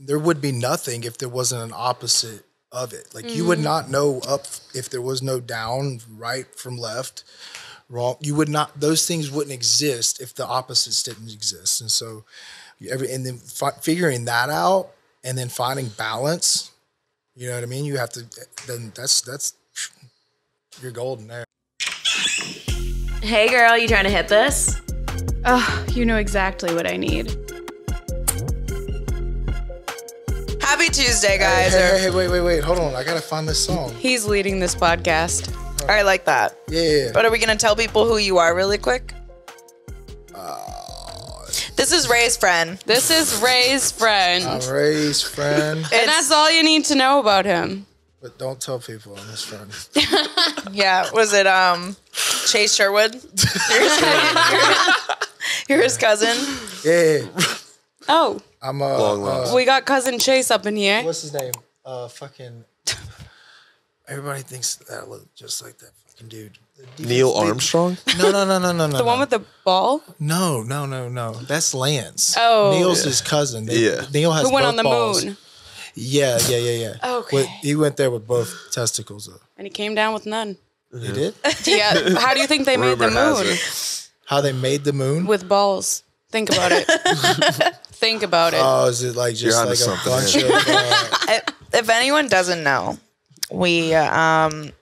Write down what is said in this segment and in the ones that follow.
there would be nothing if there wasn't an opposite of it. Like you would mm. not know up if there was no down, right from left, wrong. You would not; those things wouldn't exist if the opposites didn't exist. And so, every and then fi- figuring that out, and then finding balance. You know what I mean? You have to. Then that's that's you're golden there. Hey girl, you trying to hit this? Oh, you know exactly what I need. Happy Tuesday, guys. Hey, or- hey, hey, wait, wait, wait. Hold on. I gotta find this song. He's leading this podcast. I like that. Yeah, yeah, yeah. But are we going to tell people who you are really quick? this is Ray's friend. This is Ray's friend. I'm Ray's friend, and that's all you need to know about him. but don't tell people I'm his friend. Yeah, was it um Chase Sherwood? You're his, you're his cousin. Yeah, yeah. Oh, I'm uh, Long uh we got cousin Chase up in here. what's his name? Uh, fucking. Everybody thinks that I look just like that fucking dude. The defense- Neil Armstrong? No, no, no, no, no, no. The one with the ball no, no, no, no. That's Lance. Oh. Neil's his cousin. They- Yeah. Neil has who went both on the balls. moon. Yeah, yeah, yeah, yeah. Okay. With- he went there with both testicles. Though. And he came down with none. He did. Yeah. How do you think they made the Rumor has moon? it. How they made the moon? With balls. Think about it. Think about it. Oh, is it like just onto like a something bunch here. of? Uh, If, if anyone doesn't know, we uh, um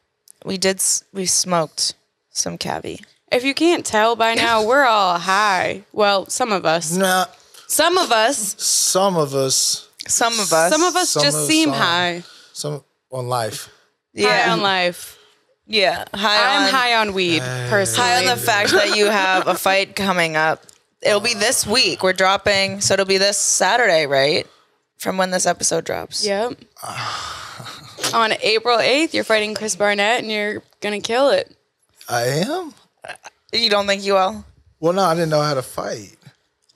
we did we smoked some cavi. if you can't tell by now, we're all high. Well, some of us. nah, Some of us. some of us, Some of us. Some of us Some just of seem are. high. some on life. Yeah. High on life. Yeah. High I'm on, high on weed, personally. high on the fact that you have a fight coming up. It'll be this week. We're dropping, so it'll be this Saturday, right? From when this episode drops. Yep. On April 8th, you're fighting Chris Barnett and you're going to kill it. I am. You don't think you will? Well, no, I didn't know how to fight.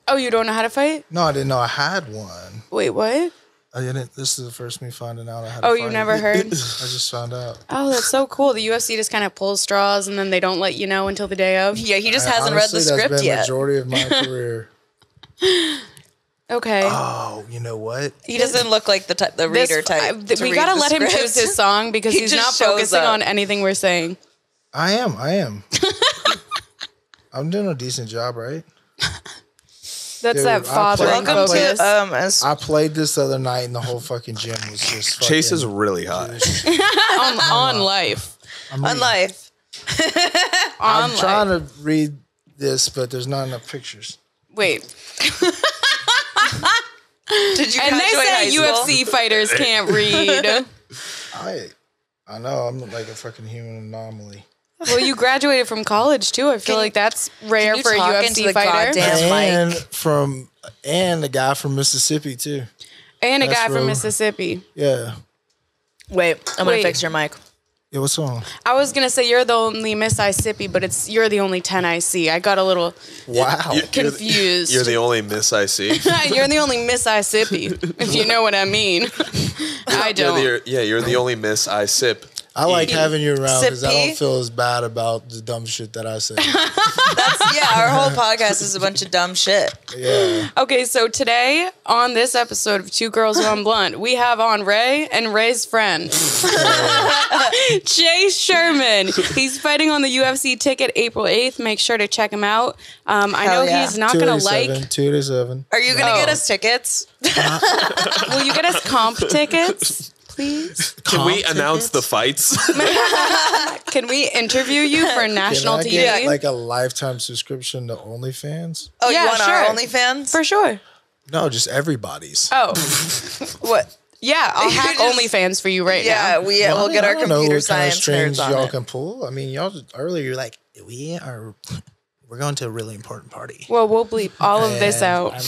Oh, you don't know how to fight? No, I didn't know I had one. Wait, what? I didn't. This is the first me finding out I had. Oh, you never heard? I just found out. Oh, that's so cool. The UFC just kind of pulls straws and then they don't let you know until the day of. Yeah, he just I- hasn't honestly, read the that's script been yet. Majority of my career. Okay. Oh, you know what? He doesn't look like the type, the This- reader type. I- th- to we gotta let him script. choose his song because He he's not focusing up. on anything we're saying. I am. I am. I'm doing a decent job, right? That's Dude, that I father played- Welcome Focus. to um. As, I played this other night, and the whole fucking gym was just. Chase is really hot on, on life. on life. On I'm life. trying to read this, but there's not enough pictures. Wait. Did you And they graduate high say? UFC fighters can't read. I, I know. I'm like a fucking human anomaly. Well, you graduated from college too. I feel like that's rare Can you for a talk into UFC the fighter. goddamn- and Mike. from and the guy from Mississippi too. And a That's guy from real. Mississippi. Yeah. Wait, I'm gonna fix your mic. Yeah. What's wrong? I was gonna say you're the only Mississippi, but it's you're the only ten I see. I got a little Wow. You're confused. You're the only miss I see. You're the only Mississippi, if you know what I mean. I You're don't. the, yeah, you're the only miss I sip. I like having you around because I don't feel as bad about the dumb shit that I say. That's yeah. Our whole podcast is a bunch of dumb shit. yeah. Okay, so today on this episode of Two Girls One Blunt, we have on Ray and Ray's friend, Chase Sherman. He's fighting on the UFC ticket April eighth. Make sure to check him out. Um, I Hell know yeah. he's not gonna 287, like. 287. Are you gonna Oh. get us tickets? Will you get us comp tickets, please? Can we announce the fights? Can we interview you for Can national I TV? get like a lifetime subscription to OnlyFans? Oh, Yeah, you want sure. our OnlyFans? for sure. No, just everybody's. Oh, what? yeah, I'll You hack just- OnlyFans for you right Yeah, now. we uh, Well, we'll get I our don't know computer what kind of science strings on y'all it. can pull. I mean, y'all earlier you're like, we are, we're going to a really important party. Well, we'll bleep all of this out.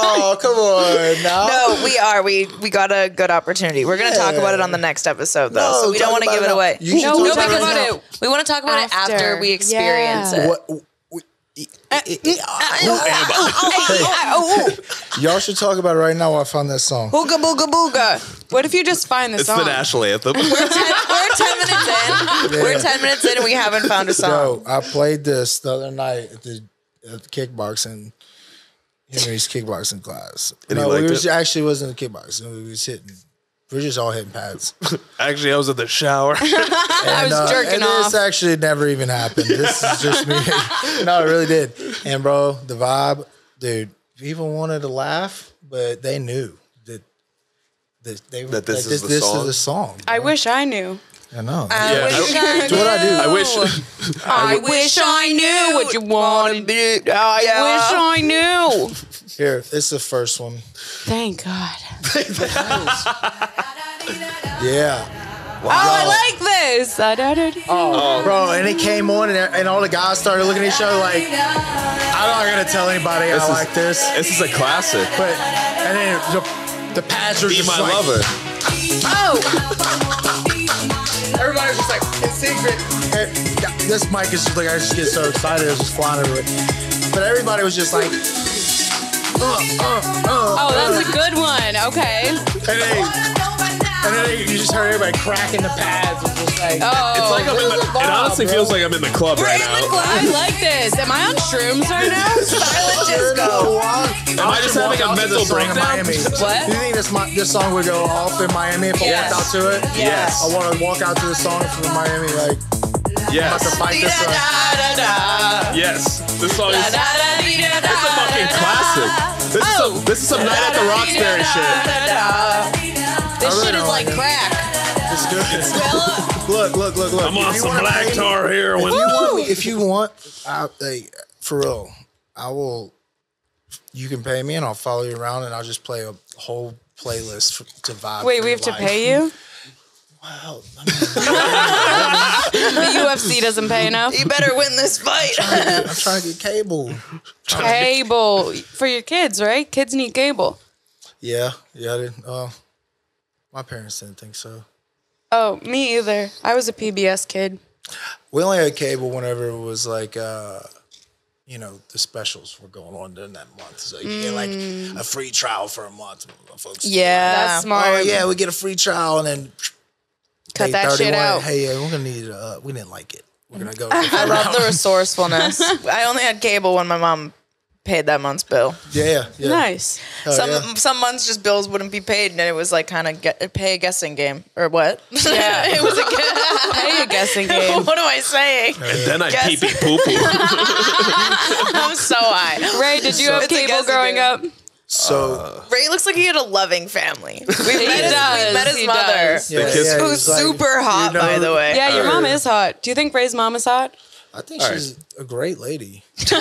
Oh, come on now. No, we are. We we got a good opportunity. We're gonna talk about it on the next episode though, No, so we don't want to give it it away. You should No, talk we'll about it about it. We want to talk about it After. after we experience Yeah. it. What? Eh, eh, eh, we- oh, oh, oh, Y'all should talk about it right now while I find that song. Booga booga booga. What if you just find the It's song? the national anthem. We're ten, we're ten minutes in. We're ten minutes in, and we haven't found a song. Yo, I played this the other night at the, at the kickboxing. Henry's kickboxing class. And he no, we was it? actually wasn't kickboxing. We was hitting. We were just all hitting pads. Actually, I was in the shower. I was And, uh, jerking and off. This actually never even happened. This is just me. no, it really did. And bro, the vibe, dude. People wanted to laugh, but they knew that that they That this that is the this song? is the song. I wish I knew. I know. Yeah, wish I- I It's what I do. I wish. I wish I knew what you wanted. I Yeah. wish I knew. Here, it's the first one. Thank God. Yeah. Oh, I like this. Oh, bro, and it came on, and, and all the guys started looking at each other like, I'm not gonna tell anybody This I is- like this. This is a classic. But and then the, the pads are Be just my like, lover. Oh. Everybody's just like in secret. And this mic is just like I just get so excited, I just flying everywhere. But everybody was just like, uh, uh, uh, Oh, that's a good one. Okay. and then, and then you just heard everybody cracking the pads and just like, Oh, It's like I'm in the, it honestly bro. feels like I'm in the club right now. I like this. Am I on shrooms right now? Silent disco. Am I just having a mental breakdown? What? Do you think this mi- this song would go off in Miami if I Yes. walked out to it? Yes. I want to walk out to the song from Miami like Yes. I'm about to Yes. fight this song. Yes. This song is it's a fucking classic. This is some this is some night at the Roxbury shit. This really shit is like like it. crack. It's good. look, look, look, look. I'm on If you some black tar heroin. If you want, me, if you want, I, like, for real, I will. You can pay me, and I'll follow you around, and I'll just play a whole playlist to vibe. Wait, we your have to pay you? Wow, I mean, The UFC doesn't pay enough. You better win this fight. I'm trying to get cable. Cable for your kids, right? Kids need cable. Yeah, yeah. I. Uh, my parents didn't think so. Oh, me either. I was a PBS kid. We only had cable whenever it was like, uh, you know, the specials were going on during that month. So you get like a free trial for a month. Folks, yeah. That's smart. Oh yeah, we get a free trial and then Cut day that shit out. Hey, yeah, we're gonna need. Uh, we didn't like it. We're gonna go. I love the resourcefulness. I only had cable when my mom paid that month's bill. yeah, yeah. Nice. Hell some yeah. some months just bills wouldn't be paid, and it was like kind of get, pay a guessing game or what? Yeah. it was a Pay a guessing game. what am I saying? And then I Guess. pee pee poo poo. I'm so high. Ray, did you have cable growing game. up? So Ray looks like he had a loving family. We met his, does, we met his he mother, does. yeah, kiss- yeah, who's like, super hot, you know, by the way. Yeah, your mom Uh, is hot. Do you think Ray's mom is hot? I think she's a great lady.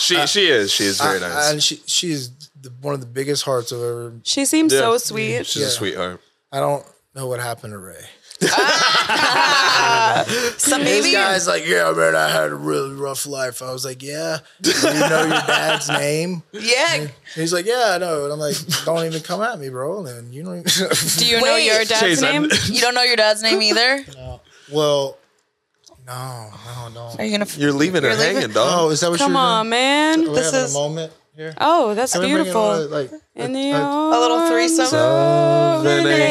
She she is. She is very I- nice. and she she's the, one of the biggest hearts I've ever. She seems Yeah. so sweet. She's Yeah. a sweetheart. I don't know what happened to Ray. Ah! So This maybe guy's like, yeah, man, I had a really rough life. I was like, yeah. Do you know your dad's name? yeah. He's like, yeah, I know. And I'm like, don't even come at me, bro. And you don't. Even Do you know your dad's Chase, name? You don't know your dad's name either. well, no, no, no. Are you gonna? You're leaving her You're leaving? hanging, dog. Oh, is that what Come you're on, man. doing? Are we This having is- a moment here. Oh, that's Can we bring it beautiful. on, like, In like- the A little threesome. Now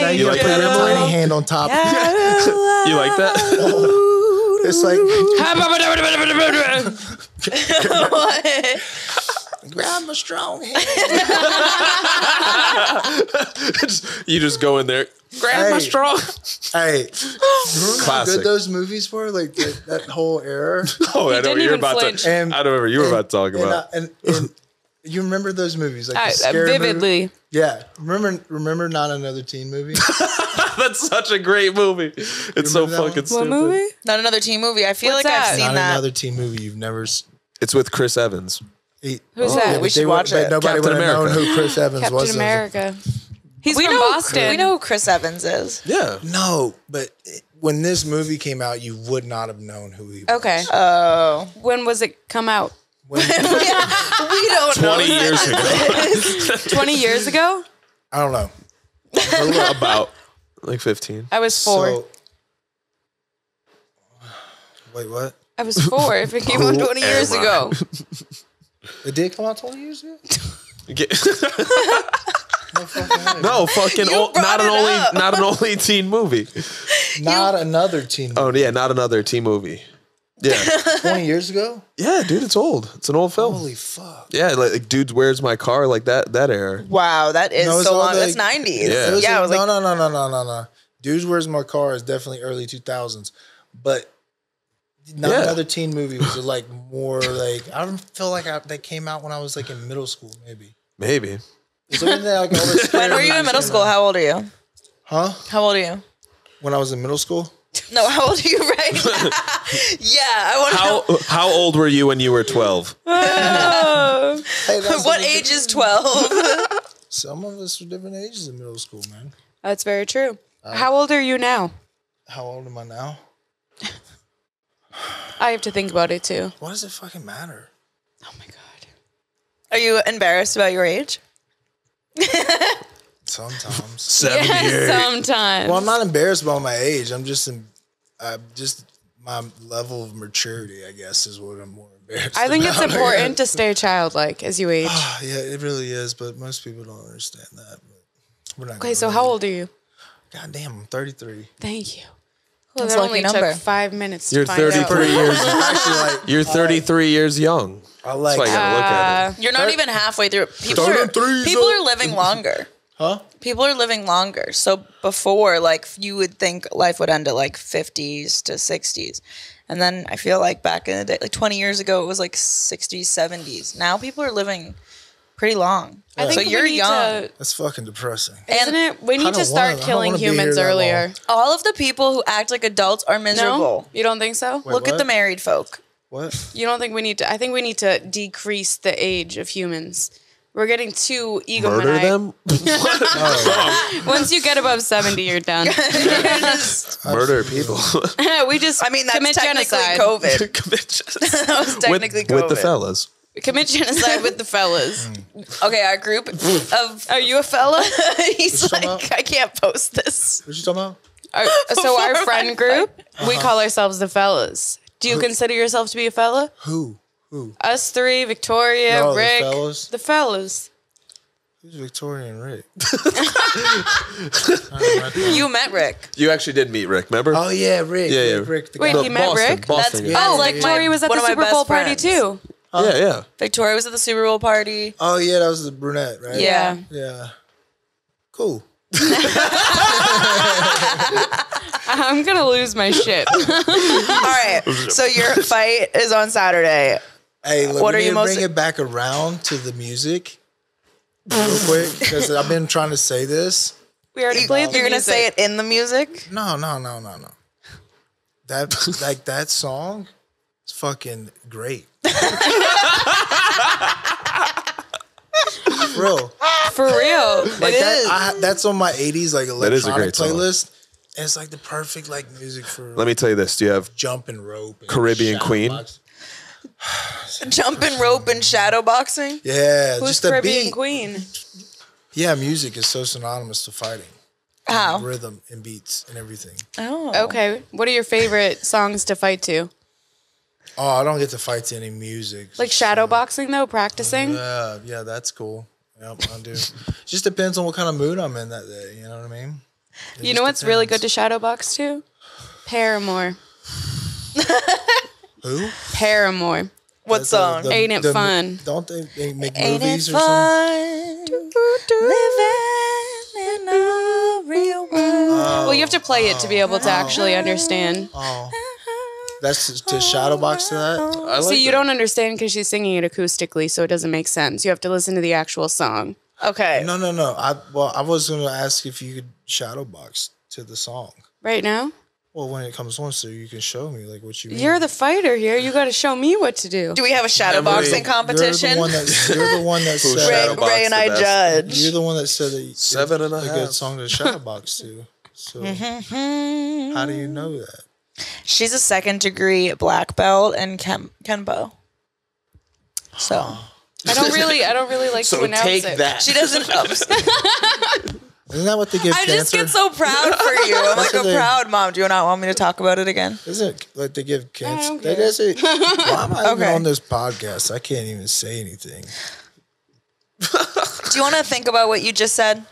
You you like put that, your Emily? tiny hand on top. You like that? It's like What? grab a strong hand. you just go in there, grab my Hey. straw. Hey, remember how Classic. good those movies were? Like that, that whole era. Oh, I know didn't what you're even about flinch. to. And- I don't remember you were about to talk And, about. uh, and, and you remember those movies, like the I, uh, scary movie? vividly. Yeah, remember remember not another teen movie. That's such a great movie. It's so remember that one? fucking What stupid. movie? Not another teen movie. I feel What's like that? I've seen not that. another teen movie you've never. s- It's with Chris Evans. e- Who's Oh, that? yeah, We should watch it. Nobody Captain would have known America. who Chris Evans Captain was. America. He's we from know, Boston. We know who Chris Evans is. Yeah. No, but when this movie came out, you would not have known who he was. Okay. Oh, when was it come out? When- we don't know. 20 years ago. 20 years ago? I don't know. About like 15. I was four. So, wait, what? I was four. If it came out 20 years I? ago. It did come out 20 years ago? No fucking no, fucking You not an it only up. not an only teen movie. Not another teen oh, movie. Oh yeah, not another teen movie. Yeah, Twenty years ago. yeah, dude, it's old. It's an old film. Holy fuck! yeah, like, like dudes, where's my car? Like that that era. Wow, that is No, it's so all long. the- That's nineties. Yeah. It was Yeah, I like, was no, like, no, no, no, no, no, no. Dudes, where's my car? Is definitely early two thousands, but not Yeah. another teen movie was like more like I don't feel like I, they came out when I was like in middle school, maybe. Maybe. So when, they, like, all the when were you scary in middle movies school? out- How old are you? Huh? How old are you? When I was in middle school? No, how old are you right now? yeah, I want to know. How how old were you when you were twelve? Oh. Hey, that's What the- age is 12? Some of us were different ages in middle school, man. That's very true. Uh, how old are you now? How old am I now? I have to think about it too. Why does it fucking matter? Oh my god. Are you embarrassed about your age? Sometimes. Seventy Yeah, sometimes. well, I'm not embarrassed about my age. I'm just, in, I'm just my level of maturity. I guess is what I'm more embarrassed. I think it's important to stay childlike as you age. Yeah, it really is, but most people don't understand that. But we're not. Okay, so how old are you? God damn, I'm 33. Thank you. Well, That's that only number. took five minutes You're find out. 33 years. Like You're 33 years young. I That's like. why you gotta look at it. Uh, You're not even halfway through. People are, people are living longer. Huh? People are living longer. So before, like, you would think life would end at like 50s to 60s. And then I feel like back in the day, like 20 years ago, it was like 60s, 70s. Now people are living pretty long. I think so you're young. To, That's fucking depressing. isn't it? We need to start wanna- killing wanna be here humans earlier. All of the people who act like adults are No, miserable. you don't think so? Wait, Look at the married folk. What? You don't think we need to? I think we need to decrease the age of humans. We're getting too ego. Murder them? Once you get above seventy, you're done. Murder people. we just I mean, that's commit technically genocide. COVID. Commit genocide. that was with, technically COVID. with the fellas. Commit genocide with the fellas. Okay, our group of Are you a fella? he's you talking like, about? I can't post this. What you talking about? Our- so our friend group, Uh-huh. we call ourselves the fellas. Do you consider yourself to be a fella? Who? Who? Us three, Victoria, No, the Rick, fellas? the fellas. Who's Victoria and Rick? You met Rick. You actually did meet Rick, remember? Oh yeah, Rick. Yeah, Rick, yeah. Rick, the Wait, guy. he met Boston, Rick? Boston That's- guy. Oh, like Victoria my- was at one the of my Super best Bowl party friends. too. yeah, yeah. Victoria was at the Super Bowl party. Oh yeah, that was the brunette, right? Yeah. Yeah. Cool. I'm gonna lose my shit. All right. So your fight is on Saturday. Hey, look, What we are you need most- bring it back around to the music real quick because I've been trying to say this. We already played uh, the You're gonna say it in the music. No, no, no, no, no. That like that song is fucking great. For real. for real. Like It that, is. I, that's on my '80s like That is a electronic great song. playlist. And it's like the perfect like music for Let me tell you this. Do you have jump and rope. And Caribbean Queen? box. Jumping rope and shadow boxing. Yeah, Who's just the Caribbean beat. Queen? Yeah, music is so synonymous to fighting. How? Rhythm and beats and everything. Oh. Okay. What are your favorite songs to fight to? Oh, I don't get to fight to any music. Like shadow boxing though, practicing? Yeah, yeah, that's cool. Yep, I do. Just depends on what kind of mood I'm in that day. You know what I mean? It You know what's really good to depends. shadow box too? Paramore. Who? Paramore. What The- song? the- Ain't it the- fun? Don't they, they make Ain't it movies or something? fun? Living in a real world. Well, you have to play it to be able to oh. actually understand. Oh, that's to shadow box to that. I like See, you that. don't understand because she's singing it acoustically, so it doesn't make sense. You have to listen to the actual song. Okay. No, no, no. I well, I was gonna ask if you could shadow box to the song. Right now? Well, when it comes on, so you can show me like what you. Mean. You're the fighter here. You got to show me what to do. Do we have a shadow Memory. boxing You're competition? the one that. You're the one that said. shadow Ray, Ray and I best? judge. You're the one that said that Seven and a a half. good song to shadow box to. So mm-hmm. how do you know that? She's a second degree black belt in Ken- Kenpo. So I don't really, I don't really like to So announce take it. that. she doesn't. Isn't that what they give I cancer? just get so proud for you. I'm like That's a they- proud mom. Do you not want me to talk about it again? Isn't it like they give cancer? Oh, don't They care. just say, why am I even Okay. on this podcast? I can't even say anything. Do you want to think about what you just said?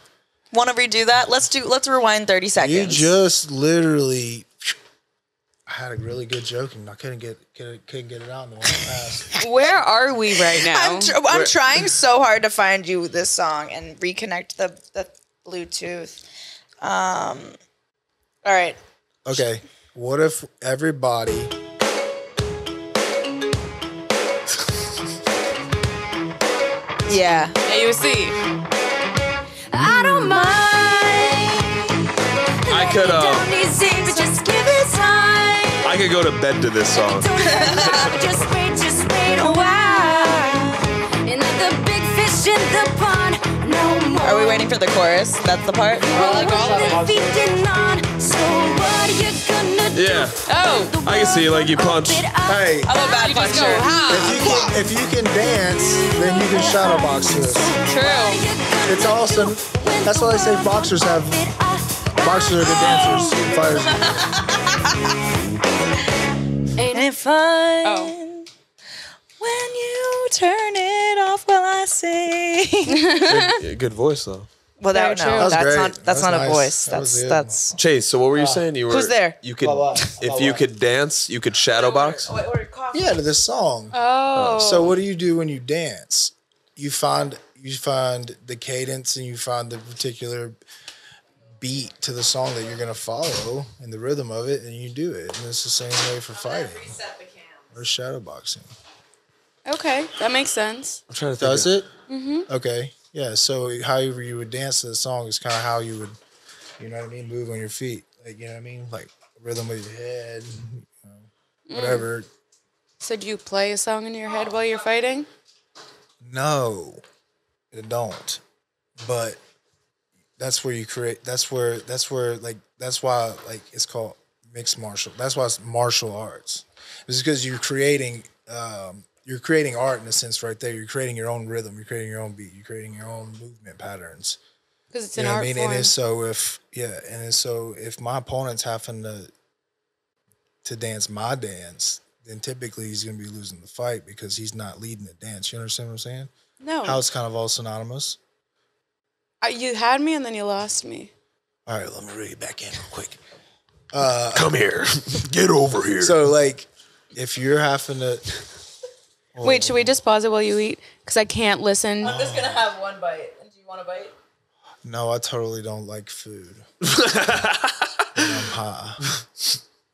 Want to redo that? Let's do. Let's rewind 30 seconds. You just literally. I had a really good joke and I couldn't get couldn't, couldn't get it out in the one pass. Where are we right now? I'm, tr- I'm trying so hard to find you this song and reconnect the the Bluetooth. Um, all right. Okay, what if everybody? Yeah. AUC. I don't mind. I could uh, Don't need sing, but just give it time. I could go to bed to this song. Don't let love just wait, just wait a while. And let the big fish in the pond no more. Are we waiting for the chorus? That's the part. like all of it. The feeding on. So what are you gonna? Yeah. Oh, I can see like you punch. Hey, I'm a bad you just go, puncher. if you can, if you can dance, then you can shadow box to us. True. It's awesome. That's why they say boxers have boxers are good dancers. Fighters. Ain't it fun Oh. When you turn it off while I sing? Yeah, good voice though. well, Very that, true. no, That that's great. not That that's was not a voice. That That's it. that's. Chase, so what were you uh, saying? You were Who's there? You could Blah, blah. if Blah, you blah. could dance, you could shadow box. Yeah, to this song. Oh. oh. So what do you do when you dance? You find you find the cadence and you find the particular beat to the song that you're gonna follow and the rhythm of it, and you do it. And it's the same way for fighting or shadow boxing. Okay, that makes sense. I'm trying to think. Does of- it? Mm-hmm. Okay. Yeah. So however you would dance to the song is kind of how you would, you know what I mean, move on your feet. Like you know what I mean, like rhythm with your head, you know, whatever. So do you play a song in your head while you're fighting? No, it don't. But that's where you create. That's where. That's where. Like that's why. Like it's called mixed martial. That's why it's martial arts. It's because you're creating. Um, you're creating art in a sense, right there. You're creating your own rhythm. You're creating your own beat. You're creating your own movement patterns. Because it's You an know what art I mean? form. And so if yeah, and so if my opponent's having to to dance my dance, then typically he's gonna be losing the fight because he's not leading the dance. You understand what I'm saying? no, How it's kind of all synonymous. Uh, you had me and then you lost me. All right, let me read it back in real quick. Uh, Come here, get over here. So like, if you're having to, Oh. Wait, should we just pause it while you eat? Because I can't listen. I'm just gonna have one bite. Do you want a bite? no, I totally don't like food. And I'm high.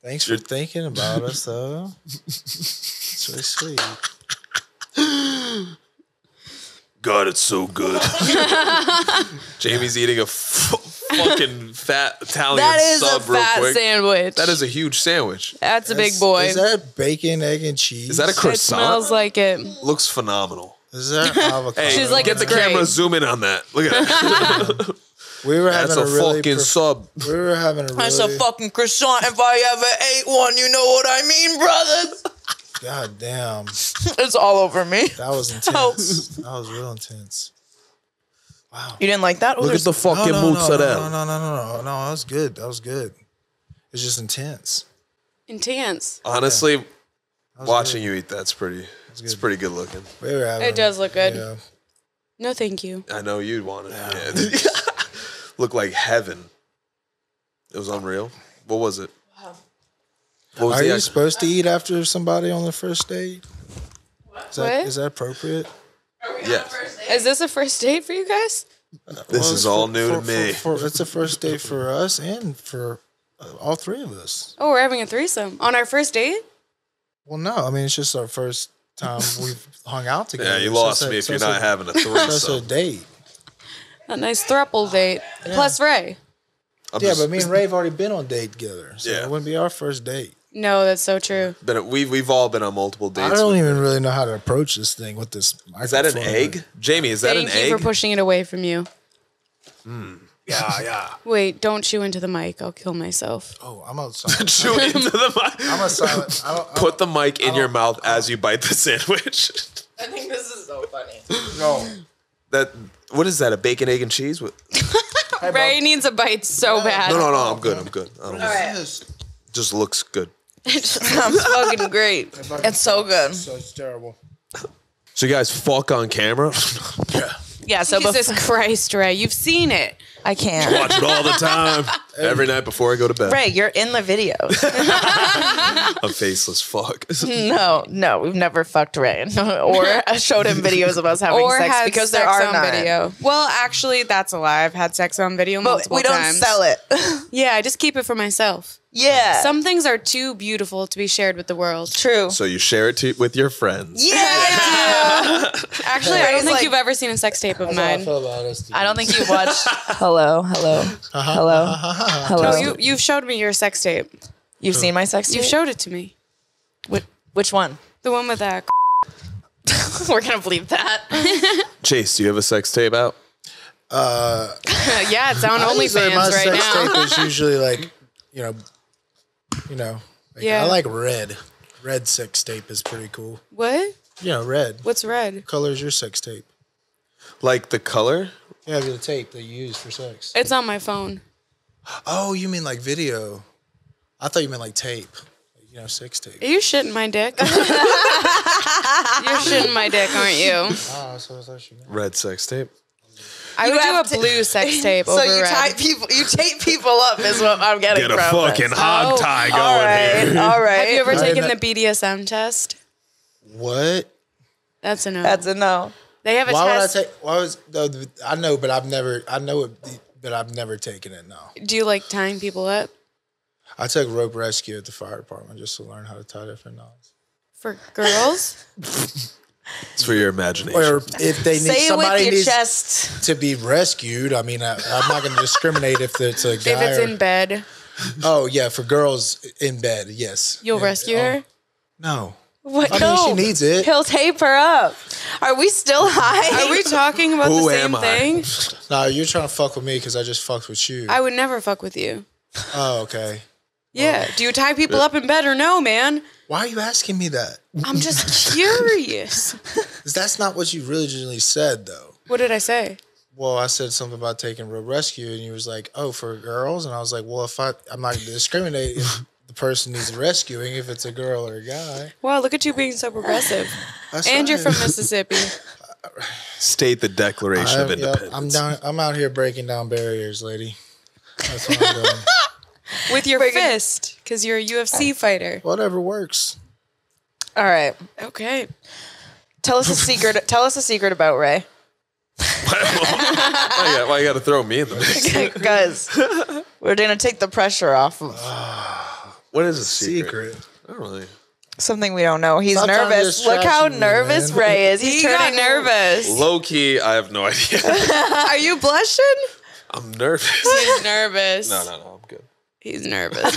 Thanks for thinking about us, though. It's really sweet. God, it's so good. Jaime's eating a f- fucking fat Italian That is a real fat quick. sandwich. That is a huge sandwich. That's a big boy. Is that bacon, egg, and cheese? Is that a it croissant? smells like it. Looks phenomenal. Is that avocado? Hey, She's like, get it's the great. camera, zoom in on that. Look at that. we were having That's a, a, really fucking prof- sub. we were having a really That's a fucking croissant. If I ever ate one, you know what I mean, brothers. god damn. It's all over me. That was intense. that was real intense. You didn't like that? Oh, Look at the fucking no, no, mozzarella. No, no, no, no, no, no. That was good. That was good. It's just intense. Intense. Honestly, That watching good. you eat that's pretty. It's pretty good looking. We were having, It does look good. Yeah. No, thank you. I know you'd want it. Yeah. Look like heaven. It was unreal. What was it? What was Are you act- supposed to eat after somebody on the first date? Is that, What? is that appropriate? Yes. Is this a first date for you guys? This Well, is for- all new for- to me. For, for, it's a first date for us and for uh, all three of us. Oh, we're having a threesome on our first date. Well, no, I mean it's just our first time we've hung out together. Yeah, you So lost a- me if so you're it's a- not having a so it's a date. A nice throuple date. Plus Ray. I'm Yeah, just- but me and Ray have already been on date together, so Yeah. it wouldn't be our first date. No, that's so true. been, we've we've all been on multiple dates. I don't with- even really know how to approach this thing with this. Is that an egg, Jaime? Is that Thank an you egg? for pushing it away from you. Hmm. Yeah, yeah. Wait, don't chew into the mic. I'll kill myself. Oh, I'm outside. Chew into the mic. I'm a silent. I don't, I Put the mic in your mouth as you bite the sandwich. I think this is so funny. no. that what is that? A bacon, egg, and cheese? What- Ray needs a bite so bad. No, no, no. I'm good. I'm good. I don't right. Yes. Just looks good. It just sounds fucking great. It's so good. So it's terrible. So you guys fuck on camera? Yeah. Yeah, so Jesus bef- Christ, Ray, you've seen it. I can't. Watch it all the time. Every night before I go to bed. Ray, you're in the videos. A faceless fuck. no, no, we've never fucked Ray or showed him videos of us having or sex had because sex there are on none. video. Well, actually, that's a lie. I've had sex on video But multiple we don't times. sell it. Yeah, I just keep it for myself. Yeah. Some things are too beautiful to be shared with the world. True. So you share it to, with your friends. Yeah, I do. Actually, I don't think like- you've ever seen a sex tape of That's I mine. feel about us. I don't think you've watched. hello, hello, uh-huh, hello, uh-huh, uh-huh, hello. No, you you've showed me your sex tape. You've seen my sex tape. You showed it to me. Which, which one? The one with that. We're gonna believe that. Chase, do you have a sex tape out? Uh, yeah, it's on I would say my right sex now. tape is usually like, you know, you know. Like, Yeah. I like red. Red sex tape is pretty cool. What? Yeah, red. What's red? color is your sex tape? Like the color? Yeah, the tape that you use for sex. It's on my phone. Oh, you mean like video? I thought you meant like tape. You know, sex tape. Are you shitting my dick? You're shitting my dick, aren't you? Oh, so I thought you meant. Red sex tape? I would have do to- a blue sex tape so over you red. tie people, you tape people up is what I'm getting Get a from this. fucking hog Oh, tie going All right, here. all right. Have you ever I taken know- the BDSM test? What? That's a no. That's a no. they have a Why would I take? Why was? no, I know, but I've never. I know it, but I've never taken it. No, do you like tying people up I took rope rescue at the fire department just to learn how to tie different knots. for girls? It's for your imagination. Or if they need Say it with somebody your needs chest. to be rescued, I mean, I, I'm not going to discriminate if it's a guy. if it's or- in bed, oh yeah, for girls in bed, yes. you'll Yeah, rescue oh, her. No, What? I mean she needs it. He'll tape her up. Are we still high? Are we talking about Who the same am I? thing? No, you're trying to fuck with me because I just fucked with you. I would never fuck with you. oh, okay. Yeah. Do you tie people up in bed or no, man? Why are you asking me that? I'm just curious. 'Cause that's not what you originally said, though. What did I say? Well, I said something about taking rope rescue, and you was like, "Oh, for girls," and I was like, "Well, if I, I'm not going to discriminate if the person needs rescuing, if it's a girl or a guy." Wow, look at you being so progressive. That's And you're from Mississippi. State the Declaration of I, yeah, Independence. I'm down. I'm out here breaking down barriers, lady. That's what I'm doing. With your fist, because you're a UFC uh, fighter. Whatever works. All right. Okay. Tell us a secret. tell us a secret about Ray, why, you got, why you got to throw me in the mix? guys. we're gonna take the pressure off of ah, What is a secret? Secret. I don't really. something we don't know. He's Stop trying to nervous. Look how distract me, nervous man. Ray is. He's He got turning nervous. Low key, I have no idea. Are you blushing? I'm nervous. He's nervous. No, no, no. I'm good. He's nervous.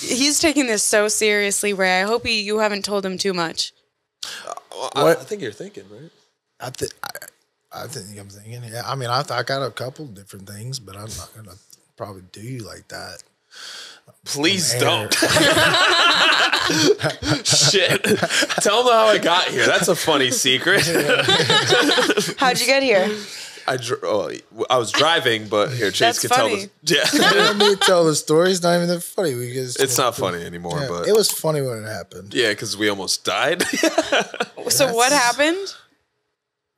He's taking this so seriously, Ray. I hope he, you haven't told him too much. Uh, well, I, I think you're thinking, right? I think. I, I think I'm thinking. Yeah. I mean, I, I got a couple different things, but I'm not gonna probably do you like that. Please don't. Shit. Tell them how I got here. That's a funny secret. How'd you get here? I dr- oh, I was driving, but here Chase That's can tell funny. the yeah. You don't need tell the story. It's not even that funny because it's not funny anymore, Yeah, but it was funny when it happened. yeah, because we almost died. So what happened?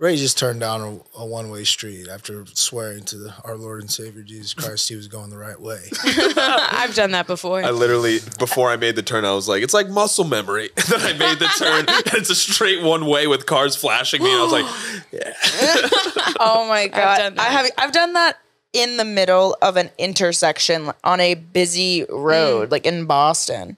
Ray just turned down a, a one way street after swearing to the, our Lord and Savior Jesus Christ he was going the right way. I've done that before. I literally, before I made the turn, I was like, it's like muscle memory. And then I made the turn, and it's a straight one way with cars flashing me. And I was like, yeah. Oh my god! done that. I have. I've done that in the middle of an intersection on a busy road, mm. like in Boston.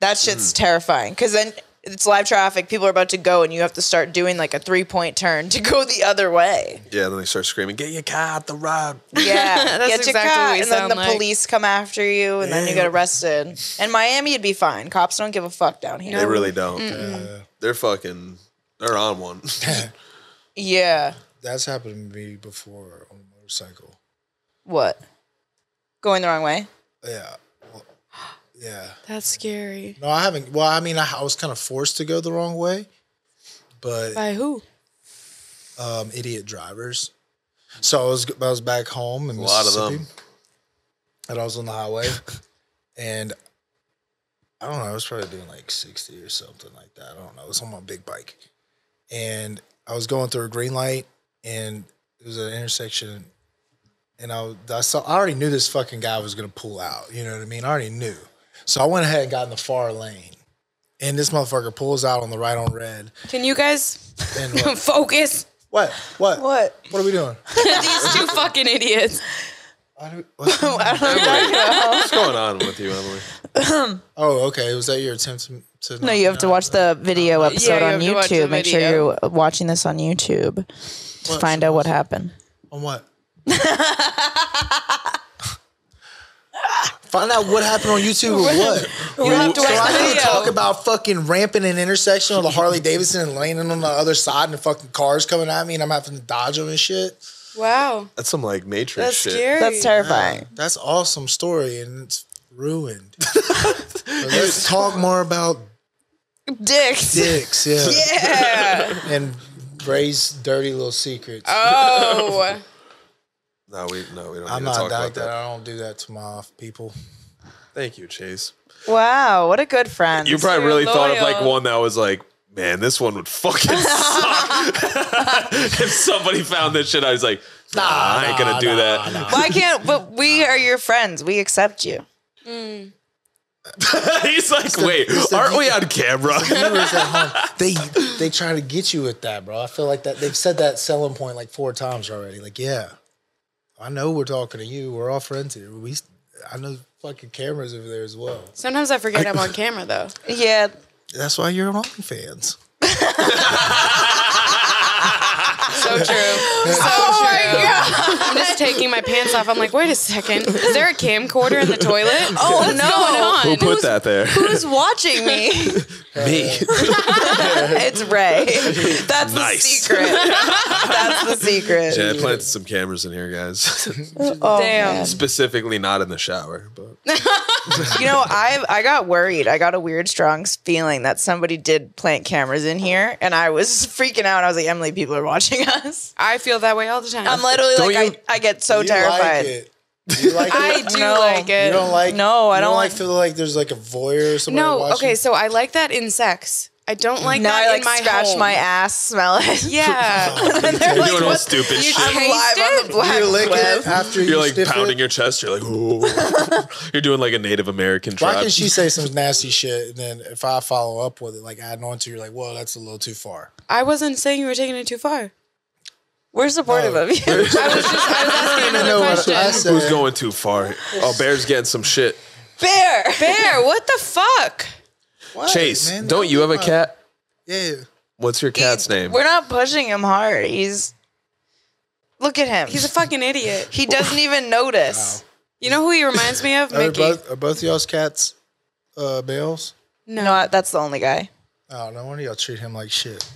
That shit's mm. terrifying because then it's live traffic. People are about to go, and you have to start doing like a three point turn to go the other way. yeah. Then they start screaming, get your car out the road. Yeah, That's get your exactly car, what we and then the like. police come after you, and then you get arrested. In Miami, you'd be fine. Cops don't give a fuck down here. They really don't. They're fucking, they're on one. Yeah. That's happened to me before on a motorcycle. What? Going the wrong way? Yeah. Well, yeah. That's scary. No, I haven't. Well, I mean, I, I was kind of forced to go the wrong way, but By who? um, idiot drivers. So I was I was back home in A lot of Mississippi, them. and I was on the highway, and I don't know. I was probably doing like sixty or something like that. I don't know. It was on my big bike, and I was going through a green light, and It was an intersection, and I, I saw. I already knew this fucking guy was gonna pull out. You know what I mean? I already knew. So I went ahead and got in the far lane, and this motherfucker pulls out on the right on red. Can you guys And what? focus? what? What? What? What are we doing? These two fucking idiots. Why do we- what? What's going on with you, Emily? oh, okay. Was that your attempt to? to No, you have to watch the video episode you on have to watch the YouTube. Make sure you're watching this on YouTube to find out what happened. On what? Find out what happened on YouTube or what? You have to So watch I the need to video. talk about fucking ramping an intersection with a Harley Davidson and landing on the other side and fucking cars coming at me and I'm having to dodge them and shit. Wow, That's some like Matrix that's shit. scary. That's terrifying. That's awesome story and it's ruined. Let's talk more about Dicks. dicks, yeah. Yeah. And Ray's dirty little secrets. Oh, No, we no, we don't. I'm need to not talk like about that. that. I don't do that to my people. Thank you, Chase. wow, what a good friend. You probably You're really thought of like one that was like, man, this one would fucking suck. if somebody found this shit, I was like, nah, I ain't gonna do that. Why can't? But we are your friends. We accept you. He's like, wait, the- aren't we on camera? viewers they they try to get you with that, bro. I feel like that they've said that selling point like four times already. Like, yeah, I know we're talking to you. We're all friends here. We, I know fucking cameras over there as well. sometimes I forget I'm on camera though. Yeah. That's why you're on OnlyFans. So true. So true. I'm just taking my pants off. I'm like, wait a second. Is there a camcorder in the toilet? Oh What's no. going on? Who put that there? Who's watching me? Me. it's Ray. That's Nice. the secret. That's the secret. Yeah, I planted some cameras in here, guys. Oh, Damn. man. Specifically, not in the shower, but You know, I I got worried. I got a weird, strong feeling that somebody did plant cameras in here, and I was freaking out. I was like, Emily, people are watching us. I feel that way all the time. I'm literally Don't like, you- I, I get so You terrified. Like it. You like it? I do No. like it. You don't like? No, I you don't like like- feel like there's like a voyeur or somebody no, watching. okay, so I like that in sex. I don't like now that I like in my scratch home. my ass, smell it. Yeah. you're doing all stupid You shit. I'm Taste live on the black you lick web. it after you You're like sniff pounding it? your chest. You're like, ooh. you're doing like a Native American Why tribe. can she say some nasty shit and then if I follow up with it, like adding on to, you're like, whoa, that's a little too far. I wasn't saying you were taking it too far. We're supportive No. of you. I was just I was asking another know question. Who's going too far? Oh, Bear's getting some shit. Bear. Bear, what the fuck? What, Chase, man? don't you have a cat? Yeah. What's your cat's name? We're not pushing him hard. He's look at him. He's a fucking idiot. he doesn't even notice. You know who he reminds me of? Are Mickey. both, are both y'all's cats uh, males? No. No, that's the only guy. Oh, no wonder y'all treat him like shit.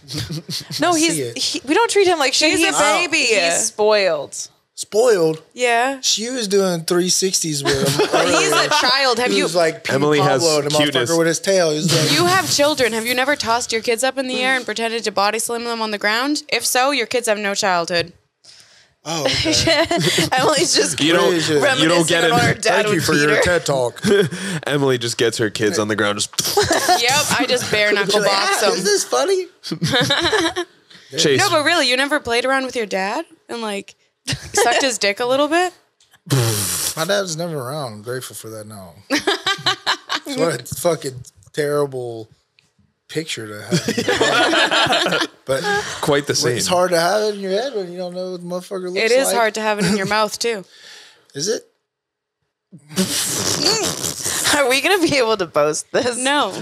No, he's he, we don't treat him like shit. He's a baby. He's spoiled. Spoiled. yeah. She was doing 360s with him. He's a child. Have He you was like Pete Emily has Pablo, the cuteness. motherfucker with his tail. He like, you have children. Have you never tossed your kids up in the air and pretended to body slam them on the ground? If so, your kids have no childhood. Oh, okay. Emily's just You don't. You don't get reminiscing on her it. dad Thank you for beat your. TED talk. Emily just gets her kids on the ground. Just Yep, I just bare knuckle box them. Is this funny? chase. No, but really, you never played around with your dad and like sucked his dick a little bit? My dad was never around. I'm grateful for that now. What a fucking terrible picture to have. but Quite the same. it's hard to have it in your head when you don't know what the motherfucker looks like. It is hard to have it in your mouth too. Is it? Are we gonna be able to post this? No.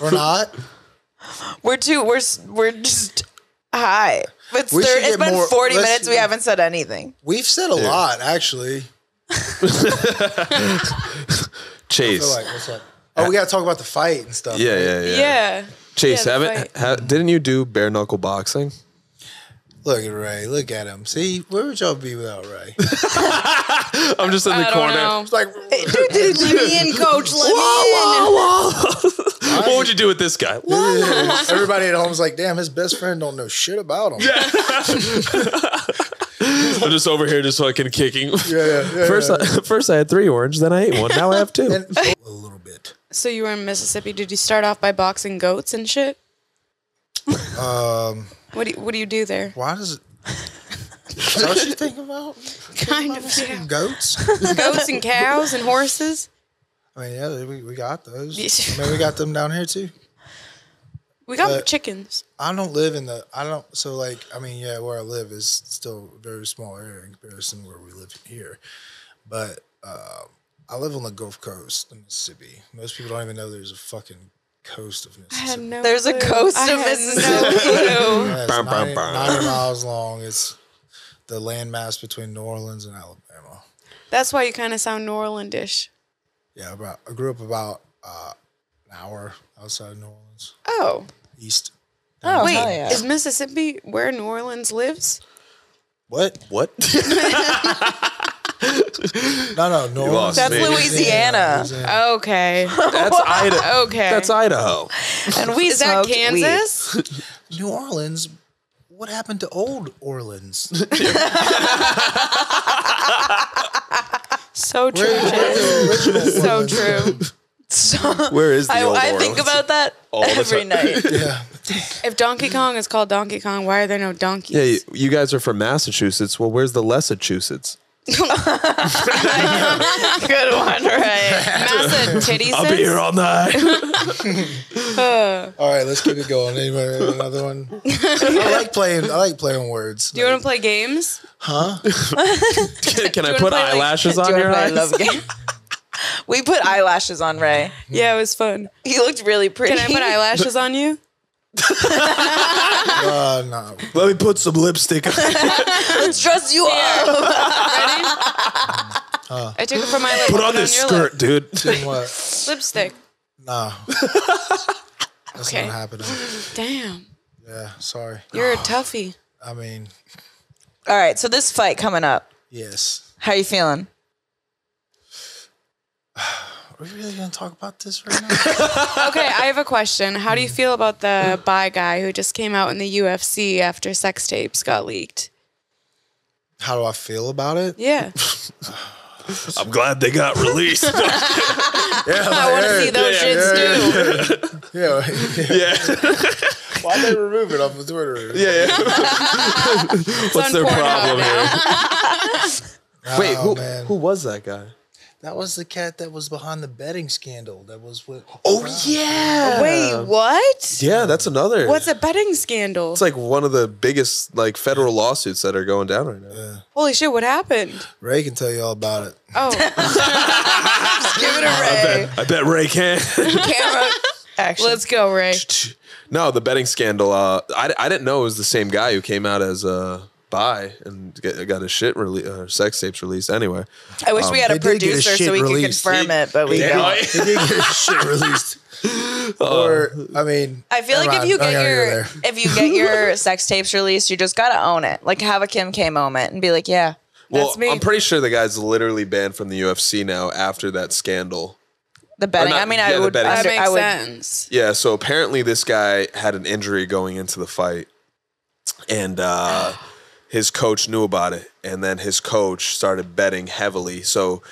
Or not? we're too. We're s- we're just high. It's, We thir- should it's get been more- forty minutes. We haven't said anything. We've said a lot, actually. Chase. Like, what's up? Oh, we got to talk about the fight and stuff. yeah, right? yeah, yeah, Yeah. Chase, Yeah, haven't fight. ha, didn't you do bare knuckle boxing? Look at Ray. Look at him. See, where would y'all be without Ray? I'm just in the I don't corner. know. It's like, Let me in, coach. Let What would you do with this guy? everybody at home's like, damn, his best friend don't know shit about him. Yeah, I'm just over here, just fucking kicking. yeah, yeah. yeah. First, I, first I had three orange, then I ate one. Now I have two. Oh, And- a little bit. So you were in Mississippi. Did you start off by boxing goats and shit? Um, What do you, what do you do there? why does it? that what you think about? kind of yeah. Goats? goats and cows and horses. I mean, yeah, we, we got those. I mean, we got them down here too. We got But- chickens. I don't live in the. I don't. So like, I mean, yeah, where I live is still a very small area in comparison to where we live here. But uh, I live on the Gulf Coast of Mississippi. Most people don't even know there's a fucking coast of I Mississippi. had no. There's a coast I of Mississippi. No. Yeah, it's Bum, bum, 90, bum. 90 miles long. It's the landmass between New Orleans and Alabama. That's why you kind of sound New Orleans-ish. Yeah, about I grew up about uh, an hour outside of New Orleans, Oh, east. Oh, wait, yeah. is Mississippi where New Orleans lives? What? What? No, no, New Orleans. That's me. Louisiana. Okay, That's Idaho. okay. That's Idaho. And we Is that smoked weed. Kansas? New Orleans. What happened to old Orleans? So true. Where- where's the So true. So, Where is the I, old I Orleans? think about that All every time. night. Yeah. If Donkey Kong is called Donkey Kong, why are there no donkeys? Yeah, you, you guys are from Massachusetts. Well, where's the Massachusetts? Good one, right? Massa titty I'll be here all night. All right, let's keep it going. Anybody have another one? I like playing. I like playing words. Do you want to play games? Can, can I put play, eyelashes Do on you your play eyes? love game? We put eyelashes on Ray. Yeah, it was fun. He looked really pretty. Can I put eyelashes on you? Uh, no. Let me put some lipstick on. Let's dress you up. Ready? I took it from my lip. Put on this skirt, lip. dude. Doing what? Lipstick. No. That's Okay. not happening. Damn, Yeah, sorry. you're a toughie. I mean, All right, so this fight coming up. yes. How you feeling? Are we really gonna talk about this right now? Okay, I have a question. How do you feel about the bi guy who just came out in the UFC after sex tapes got leaked? How do I feel about it? Yeah, I'm glad they got released. Yeah, I want to see those shits too. Yeah. yeah. Why they remove it off of Twitter? Yeah, yeah. What's their problem now. here? Oh, Wait, Oh, who, man. who was that guy? That was the cat that was behind the betting scandal. That was what. Oh yeah. Wait, what? Yeah, that's another. What's a betting scandal? It's like one of the biggest like federal lawsuits that are going down right now. Holy shit, what happened? Ray can tell you all about it. Oh, Give it a Ray. I bet Ray can. camera. Action. Let's go, Ray. no, the betting scandal. Uh, I, I didn't know it was the same guy who came out as uh, bi and get, got his shit rele- uh, sex tapes released. Anyway, I wish we had a They did get his producer so shit we released. could confirm it, but we Yeah. don't. He did get his shit released. or I mean, I feel like never if you mind. get I'm go your there. if you get your sex tapes released, you just gotta own it. Like have a Kim K moment and be like, yeah, well, That's me. I'm pretty sure the guy's literally banned from the UFC now after that scandal. the betting. not- I mean, yeah, I the would. betting. That I, makes I would. sense. Yeah, so apparently this guy had an injury going into the fight, and uh, his coach knew about it, and then his coach started betting heavily. So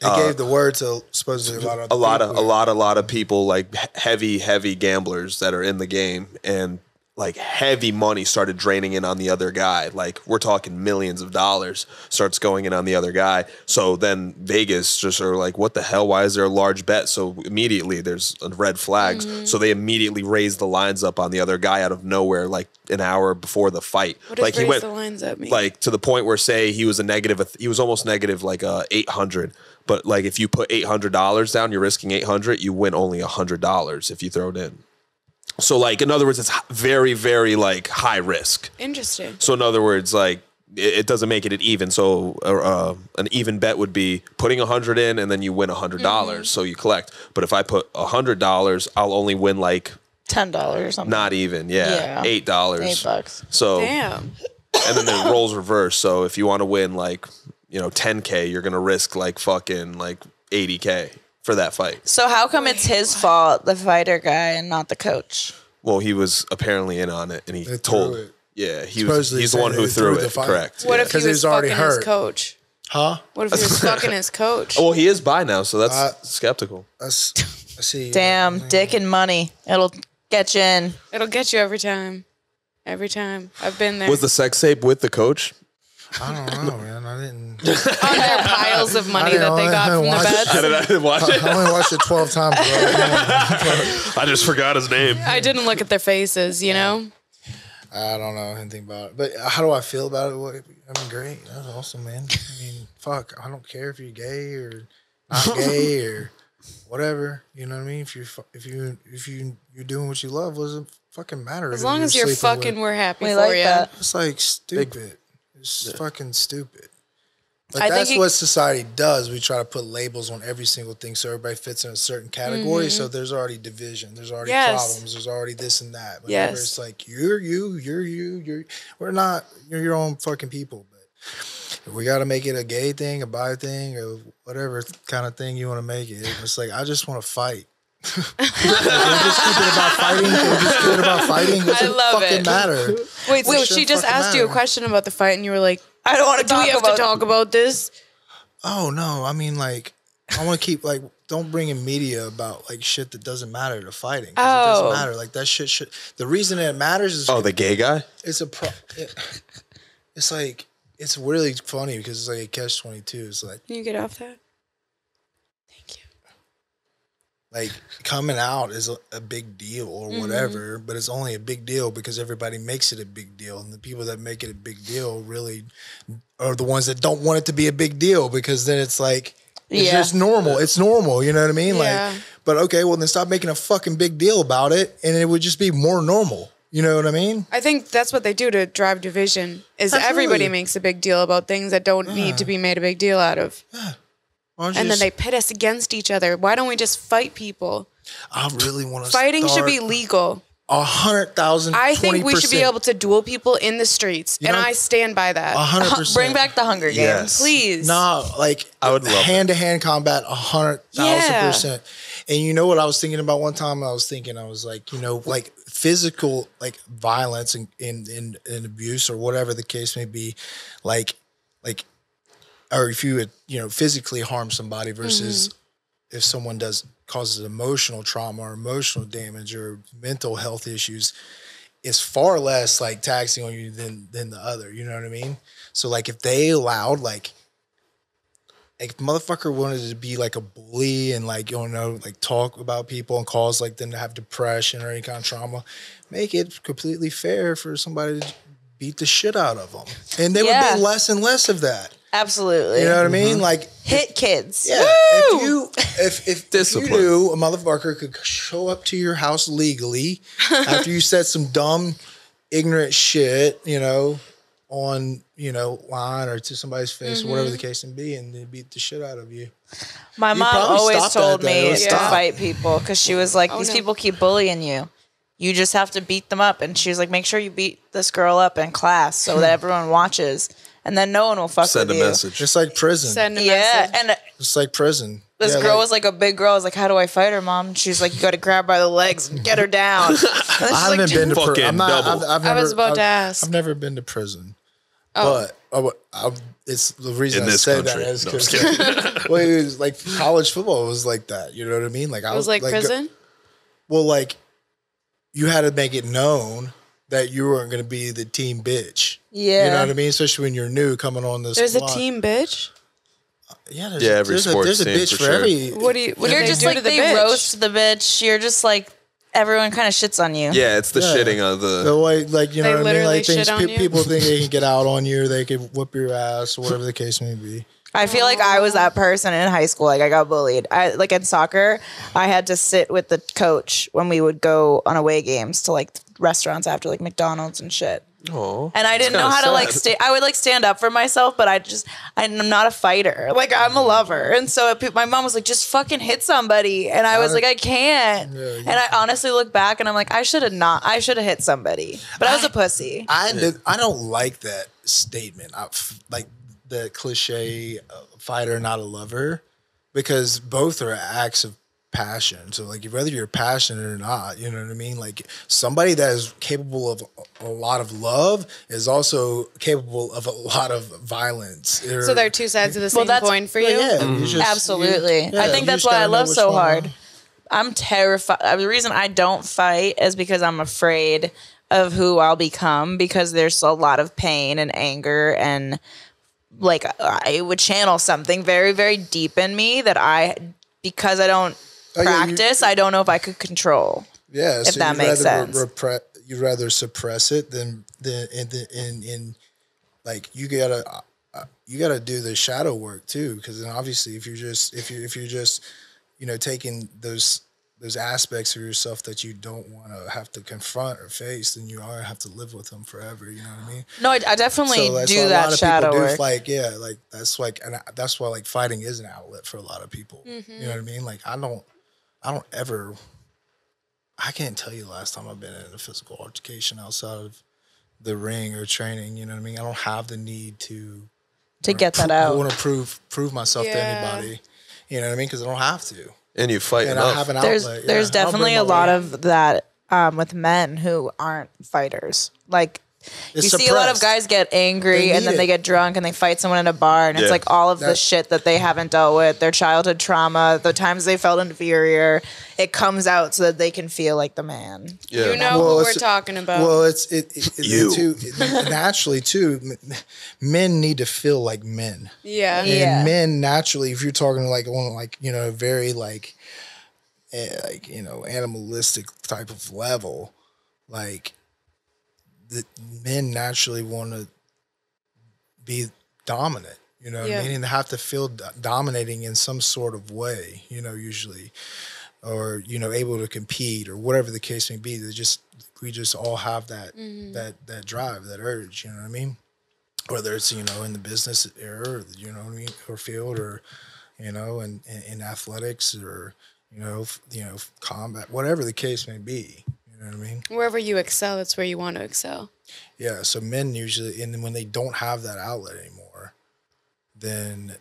He gave uh, the word to supposedly a lot of a lot of a lot a lot of people like heavy heavy gamblers that are in the game and like heavy money started draining in on the other guy. Like we're talking millions of dollars starts going in on the other guy. So then vegas just are like what the hell? Why is there a large bet? So immediately there's red flags. So they immediately raise the lines up on the other guy out of nowhere like an hour before the fight. What like raise the lines up mean? like to the point where say he was a negative he was almost negative like uh 800 but like if you put $800 down you're risking 800 you win only $100 if you throw it in so like in other words it's very very like high risk Interesting. so in other words like it, it doesn't make it an even so uh, uh, an even bet would be putting a 100 in and then you win a $100 so you collect but if i put a $100 i'll only win like Ten dollars or something. not even yeah, Yeah. eight dollars Eight bucks. so Damn. and then the roles reverse. So if you want to win like you know 10k, you're gonna risk like fucking like 80k for that fight. So how come it's his fault, the fighter guy, and not the coach? Well, he was apparently in on it, and he They threw told. it. Yeah, he was. Supposedly He's the one who they threw threw the it. fight. Correct. What yeah. if he 'Cause he was, was already fucking his hurt. coach? huh? What if he was fucking his coach? Well, he is by now, so that's Uh, skeptical. That's I see. Damn, dick and money. It'll get you in. It'll get you every time. Every time. I've been there. Was the sex tape with the coach? I don't know, man. I didn't. on their piles of money that they got I from the watched it. I didn't, I didn't watch it. I only watched it twelve times. Bro. I just forgot his name. I didn't look at their faces, you know? I don't know anything about it. But how do I feel about it? I mean, great. That's awesome, man. I mean, fuck. I don't care if you're gay or not gay or whatever. You know what I mean? If you if you if you you're doing what you love, what does it fucking matter? As long as you're fucking, we're happy We for like you. that. It's like stupid. It's fucking stupid. But I that's it- what society does. We try to put labels on every single thing so everybody fits in a certain category. So there's already division. There's already Mm-hmm. Yes. problems. There's already this and that. Whenever Yes. It's like you're you, you're you, you're we're not you're your own fucking people. But we gotta make it a gay thing, a bi thing, or whatever kind of thing you want to make it. It's like I just want to fight. Can we just keep it about fighting? Can we just keep it about fighting? Does I it love fucking it. matter? Wait, so It she just fucking asked you a question about the fight, and you were like, I don't want to "Do talk we have about to talk about this?" Oh no, I mean like I want to keep like don't bring in media about like shit that doesn't matter to fighting. 'cause It Oh. doesn't matter. Like that shit should. The reason it matters is Oh, the gay guy? it's a pro. It, it's like it's really funny because it's like a catch twenty two. It's like Can you get off that? Thank you. Like coming out is a, a big deal or Mm-hmm. whatever, but it's only a big deal because everybody makes it a big deal, and the people that make it a big deal really are the ones that don't want it to be a big deal because then it's like it's Yeah. just normal. It's normal, you know what I mean? Yeah. Like, but okay, well then stop making a fucking big deal about it, and it would just be more normal. You know what I mean? I think that's what they do to drive division. Is Absolutely. everybody makes a big deal about things that don't need to be made a big deal out of, you and then just- they pit us against each other. Why don't we just fight people? I really want to. Fighting should be legal. a hundred thousand. I think we should be able to duel people in the streets, and know- I stand by that. A hundred percent. Bring back the Hunger Games. Yes. Please, No, like I would love hand to hand combat, a hundred thousand Yeah. percent. And you know what I was thinking about one time? I was thinking, I was like, you know, like physical, like violence and and, and, and abuse or whatever the case may be, like, like, or if you would, you know, physically harm somebody versus mm-hmm. if someone does causes emotional trauma or emotional damage or mental health issues, it's far less like taxing on you than than the other. You know what I mean? So like if they allowed like like if motherfucker wanted to be like a bully and like you don't know like talk about people and cause like them to have depression or any kind of trauma, make it completely fair for somebody to beat the shit out of them, and there Yeah. would be less and less of that. Absolutely. You know what I mean? Mm-hmm. Like Hit kids. yeah, if you if if, if you Discipline. knew a motherfucker could show up to your house legally after you said some dumb, ignorant shit, you know, on you know line or to somebody's face or whatever mm-hmm. the case may be, and they beat the shit out of you. My You mom always told though. me It to stopped. fight people because she was like, oh, these no. people keep bullying you. You just have to beat them up. And she was like, make sure you beat this girl up in class so that everyone watches. And then no one will fuck Send a with you. message. It's like prison. send a Yeah. message. And uh, It's like prison. this Yeah, girl like- was like a big girl. I was like, how do I fight her, mom? She's like, you got to grab her by the legs and get her down. And then she's I like, haven't been to Fucking prison. I'm not. I've, I've I never, was about I've, to ask. I've never been to prison, Oh. but oh, I, I, it's the reason In I this say country. that is No, I'm just because well, it was like college football was like that. You know what I mean? Like I it was like, prison. Well, like you had to make it known that you weren't going to be the team bitch. yeah. You know what I mean? Especially when you're new coming on this. There's a team, bitch. Yeah, there's Yeah, every there's a, sports there's a bitch for for, sure. every. What do you? What do You're just like the they bitch? roast the bitch. You're just like everyone kind of shits on you. Yeah, it's the Yeah. shitting of the. The way, like you They know what I mean, literally like things pe- people think they can get out on you, they can whip your ass, or whatever the case may be. I feel like I was that person in high school. Like I got bullied. I like in soccer, I had to sit with the coach when we would go on away games to like restaurants after like McDonald's and shit. Aw. And I didn't know how to like stay. I would like stand up for myself, but I just I'm not a fighter. Like I'm a lover, and so it, my mom was like, "Just fucking hit somebody," and I was like, "I can't." Yeah, and I honestly look back and I'm like, I should have not. I should have hit somebody, but I was a pussy. I did, I don't like that statement. I like the cliche uh, fighter, not a lover, because both are acts of passion. So like whether you're passionate or not, you know what I mean? Like somebody that is capable of a lot of love is also capable of a lot of violence. So there are two sides of the same that's- coin for yeah, you. yeah, you mm-hmm. just- Absolutely. you- yeah, I think that's why I love so one. hard. I'm terrified. Uh, the reason I don't fight is because I'm afraid of who I'll become because there's a lot of pain and anger and like I would channel something very very deep in me that I because I don't Oh, yeah, you- practice I don't know if I could control. Yeah, if that makes sense. repre- you'd rather suppress it than than in in, in like you gotta uh, you gotta do the shadow work too because then obviously if you're just if you if you're just you know taking those those aspects of yourself that you don't want to have to confront or face then you are have to live with them forever you know what I mean No, I, I definitely that's do that lot of shadow people do. work. Like, yeah, like that's like, and I- that's why like fighting is an outlet for a lot of people. Mm-hmm. You know what I mean? Like, I don't, I don't ever, I can't tell you the last time I've been in a physical altercation outside of the ring or training. You know what I mean? I don't have the need to to get that out. I out. want to prove prove myself to anybody. You know what I mean? Because I don't have to, And you fight and enough. I have an there's outlet. there's yeah. Definitely a lot weight. of that um, with men who aren't fighters. Like It's you see a lot of guys get angry and need then they get drunk and they fight someone in a bar and it's like all of the shit that they haven't dealt with, their childhood trauma, the times they felt inferior, it comes out so that they can feel like the man. yeah. You know Well, who we're talking about. Well, it's it, it, it You. too it- naturally too. Men need to feel like men. yeah. Yeah. and men naturally if you're talking like on like you know a very like eh, like you know animalistic type of level like the men naturally want to be dominant you know Yeah. i mean and they have to feel dominating in some sort of way you know usually or you know able to compete or whatever the case may be. They just we just all have that mm-hmm. that that drive that urge you know what i mean? Whether it's you know in the business area or you know what I mean or field or you know in, in, in athletics or you know f- you know combat whatever the case may be you know what I mean Wherever you excel, that's where you want to excel. yeah so men usually and when they don't have that outlet anymore then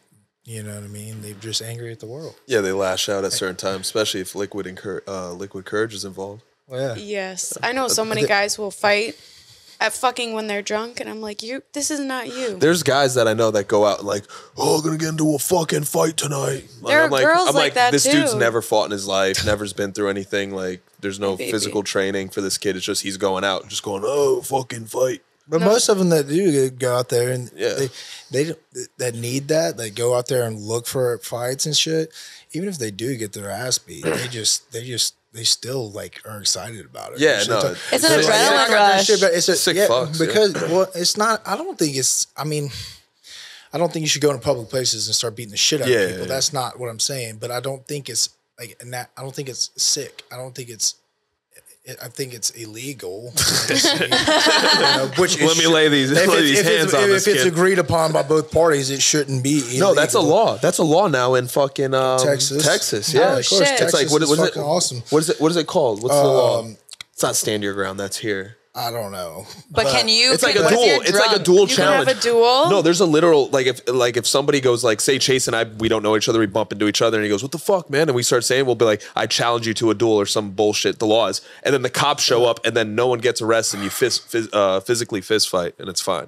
you know what I mean they're just angry at the world yeah, they lash out at certain times, especially if liquid and uh, liquid courage is involved. well, yeah Yes, I know so many guys will fight at fucking when they're drunk, and I'm like, you. This is not you. There's guys that I know that go out like, oh, I'm gonna get into a fucking fight tonight. Like, There are I'm like, girls I'm like like, that this dude's never fought in his life, never's been through anything. Like, there's no baby. physical training for this kid. It's just he's going out, just going, oh, fucking fight. But most of them that do go out there and Yeah. they they that need that they go out there and look for fights and shit. Even if they do get their ass beat, they just they just they still like are excited about it. Yeah, no, like- It's an they're like, adrenaline "Yeah, I got that rush." shit," but it's a, Sick yeah, fucks, yeah. because well, it's not. I don't think it's. I mean. I don't think you should go into public places and start beating the shit out Yeah, of people. yeah. That's not what I'm saying. But I don't think it's like and that. I don't think it's sick. I don't think it's. It, I think it's illegal. You know, which Let me should- lay these- if lay these if it's- hands on if this it's kid. agreed upon by both parties, it shouldn't be. No, that's a law. That's a law now in fucking um, Texas. Texas, Yeah, yeah, of course. shit. It's like Texas what, is what is it? awesome. What is it? What is it called? What's the law? Um, It's not stand your ground. That's here. I don't know. But can you It's like a duel. you're It's like a drunk? dual You can challenge. have a duel? No, there's a literal like if like if somebody goes like say Chase and I we don't know each other we bump into each other and he goes what the fuck man and we start saying we'll be like I challenge you to a duel or some bullshit the laws and then the cops show up and then no one gets arrested and you fist, phys, uh, physically fist fight and it's fine.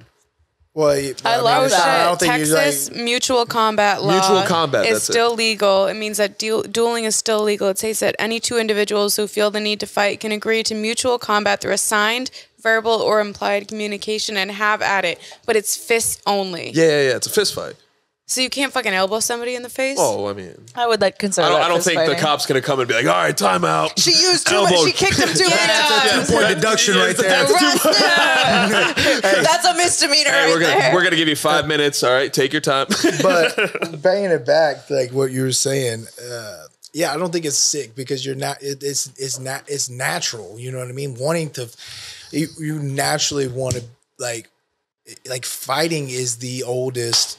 Well, you- I love it's that. I Shit, don't think you, like- Texas mutual combat law Mutual combat, is that's it. still legal. It means that du- dueling is still legal. It says that any two individuals who feel the need to fight can agree to mutual combat through a signed, verbal, or implied communication and have at it. But it's fists only. Yeah, yeah, yeah. It's a fist fight. So you can't fucking elbow somebody in the face. Oh, I mean, I would like consider. I don't, that I don't think fighting. the cops gonna come and be like, all right, time out. She used too Elbow. much. She kicked him too many times. Point deduction right there. Arrested. That's a misdemeanor Hey, right we're gonna there. we're gonna give you five minutes. All right, take your time. but banging it back, like what you were saying, uh, yeah, I don't think it's sick because you're not. It, it's it's not. It's natural. You know what I mean? Wanting to, you, you naturally want to like, like fighting is the oldest s-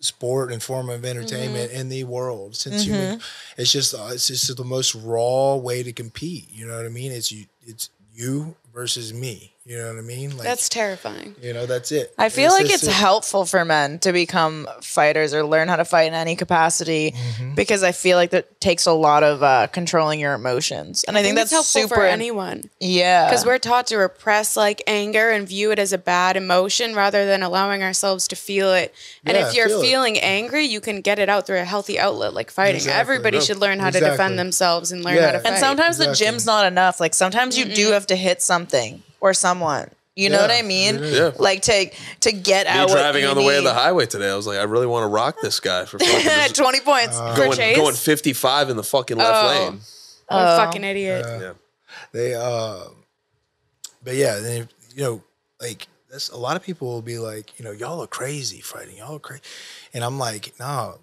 sport and form of entertainment in the world since human. It's just uh, it's just the most raw way to compete. You know what I mean? It's you. It's you versus me. You know what I mean? Like That's terrifying. you know that's it. I feel like just it's it. helpful for men to become fighters or learn how to fight in any capacity because I feel like that takes a lot of uh, controlling your emotions, and I, think, it's that's helpful super. for anyone. yeah, Because we're taught to repress like anger and view it as a bad emotion rather than allowing ourselves to feel it. And Yeah, if you're feel it. feeling angry, you can get it out through a healthy outlet like fighting. Exactly. Everybody No, should learn how to defend themselves and learn Yeah. how to fight. and sometimes the gym's not enough. Like sometimes you do have to hit something or someone. You know what I mean? Yeah. Like to to get Me out. what driving you on the way of the highway today, I was like, I really want to rock this guy for fucking Twenty points. going, Chase? going 55 in the fucking left Oh. lane. I'm a fucking idiot. Yeah. They uh but yeah, then you know, like that's a lot of people will be like, you know, y'all are crazy fighting, y'all are crazy. And I'm like, no,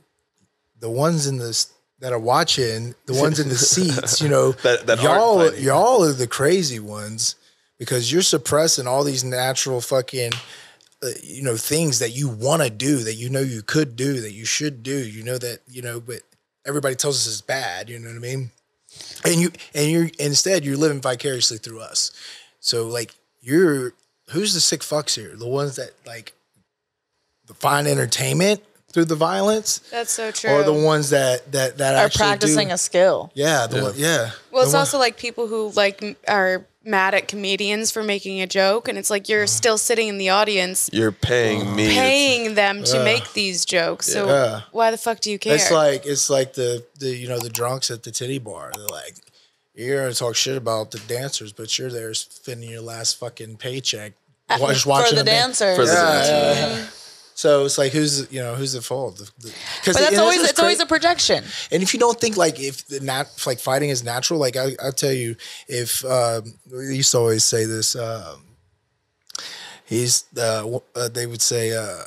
the ones in this that are watching, the ones in the seats, you know, That- that y'all y'all are the crazy ones because you're suppressing all these natural fucking uh, you know things that you want to do that you know you could do that you should do you know that you know but everybody tells us it's bad you know what i mean? And you and you're instead you're living vicariously through us. So like you're who's the sick fucks here? The ones that like find entertainment through the violence? That's so true. or the ones that that that Are actually practicing do, a skill. yeah the One, yeah. Well, it's one- also like people who like are mad at comedians for making a joke, and it's like you're uh. still sitting in the audience You're paying uh. me. to- paying them to make these jokes. So Yeah. why the fuck do you care? It's like it's like the the you know the drunks at the titty bar. They're like, you're gonna talk shit about the dancers, but you're there spending your last fucking paycheck wa- just watching for the them dan- dancers. For the Yeah, dancer. yeah, yeah. Mm-hmm. So it's like who's you know who's the fault? The- the- 'cause But that's always it's always a projection. and if you don't think like if the nat like fighting is natural, like I I tell you, if um, we used to always say this, um, he's uh, uh, they would say uh,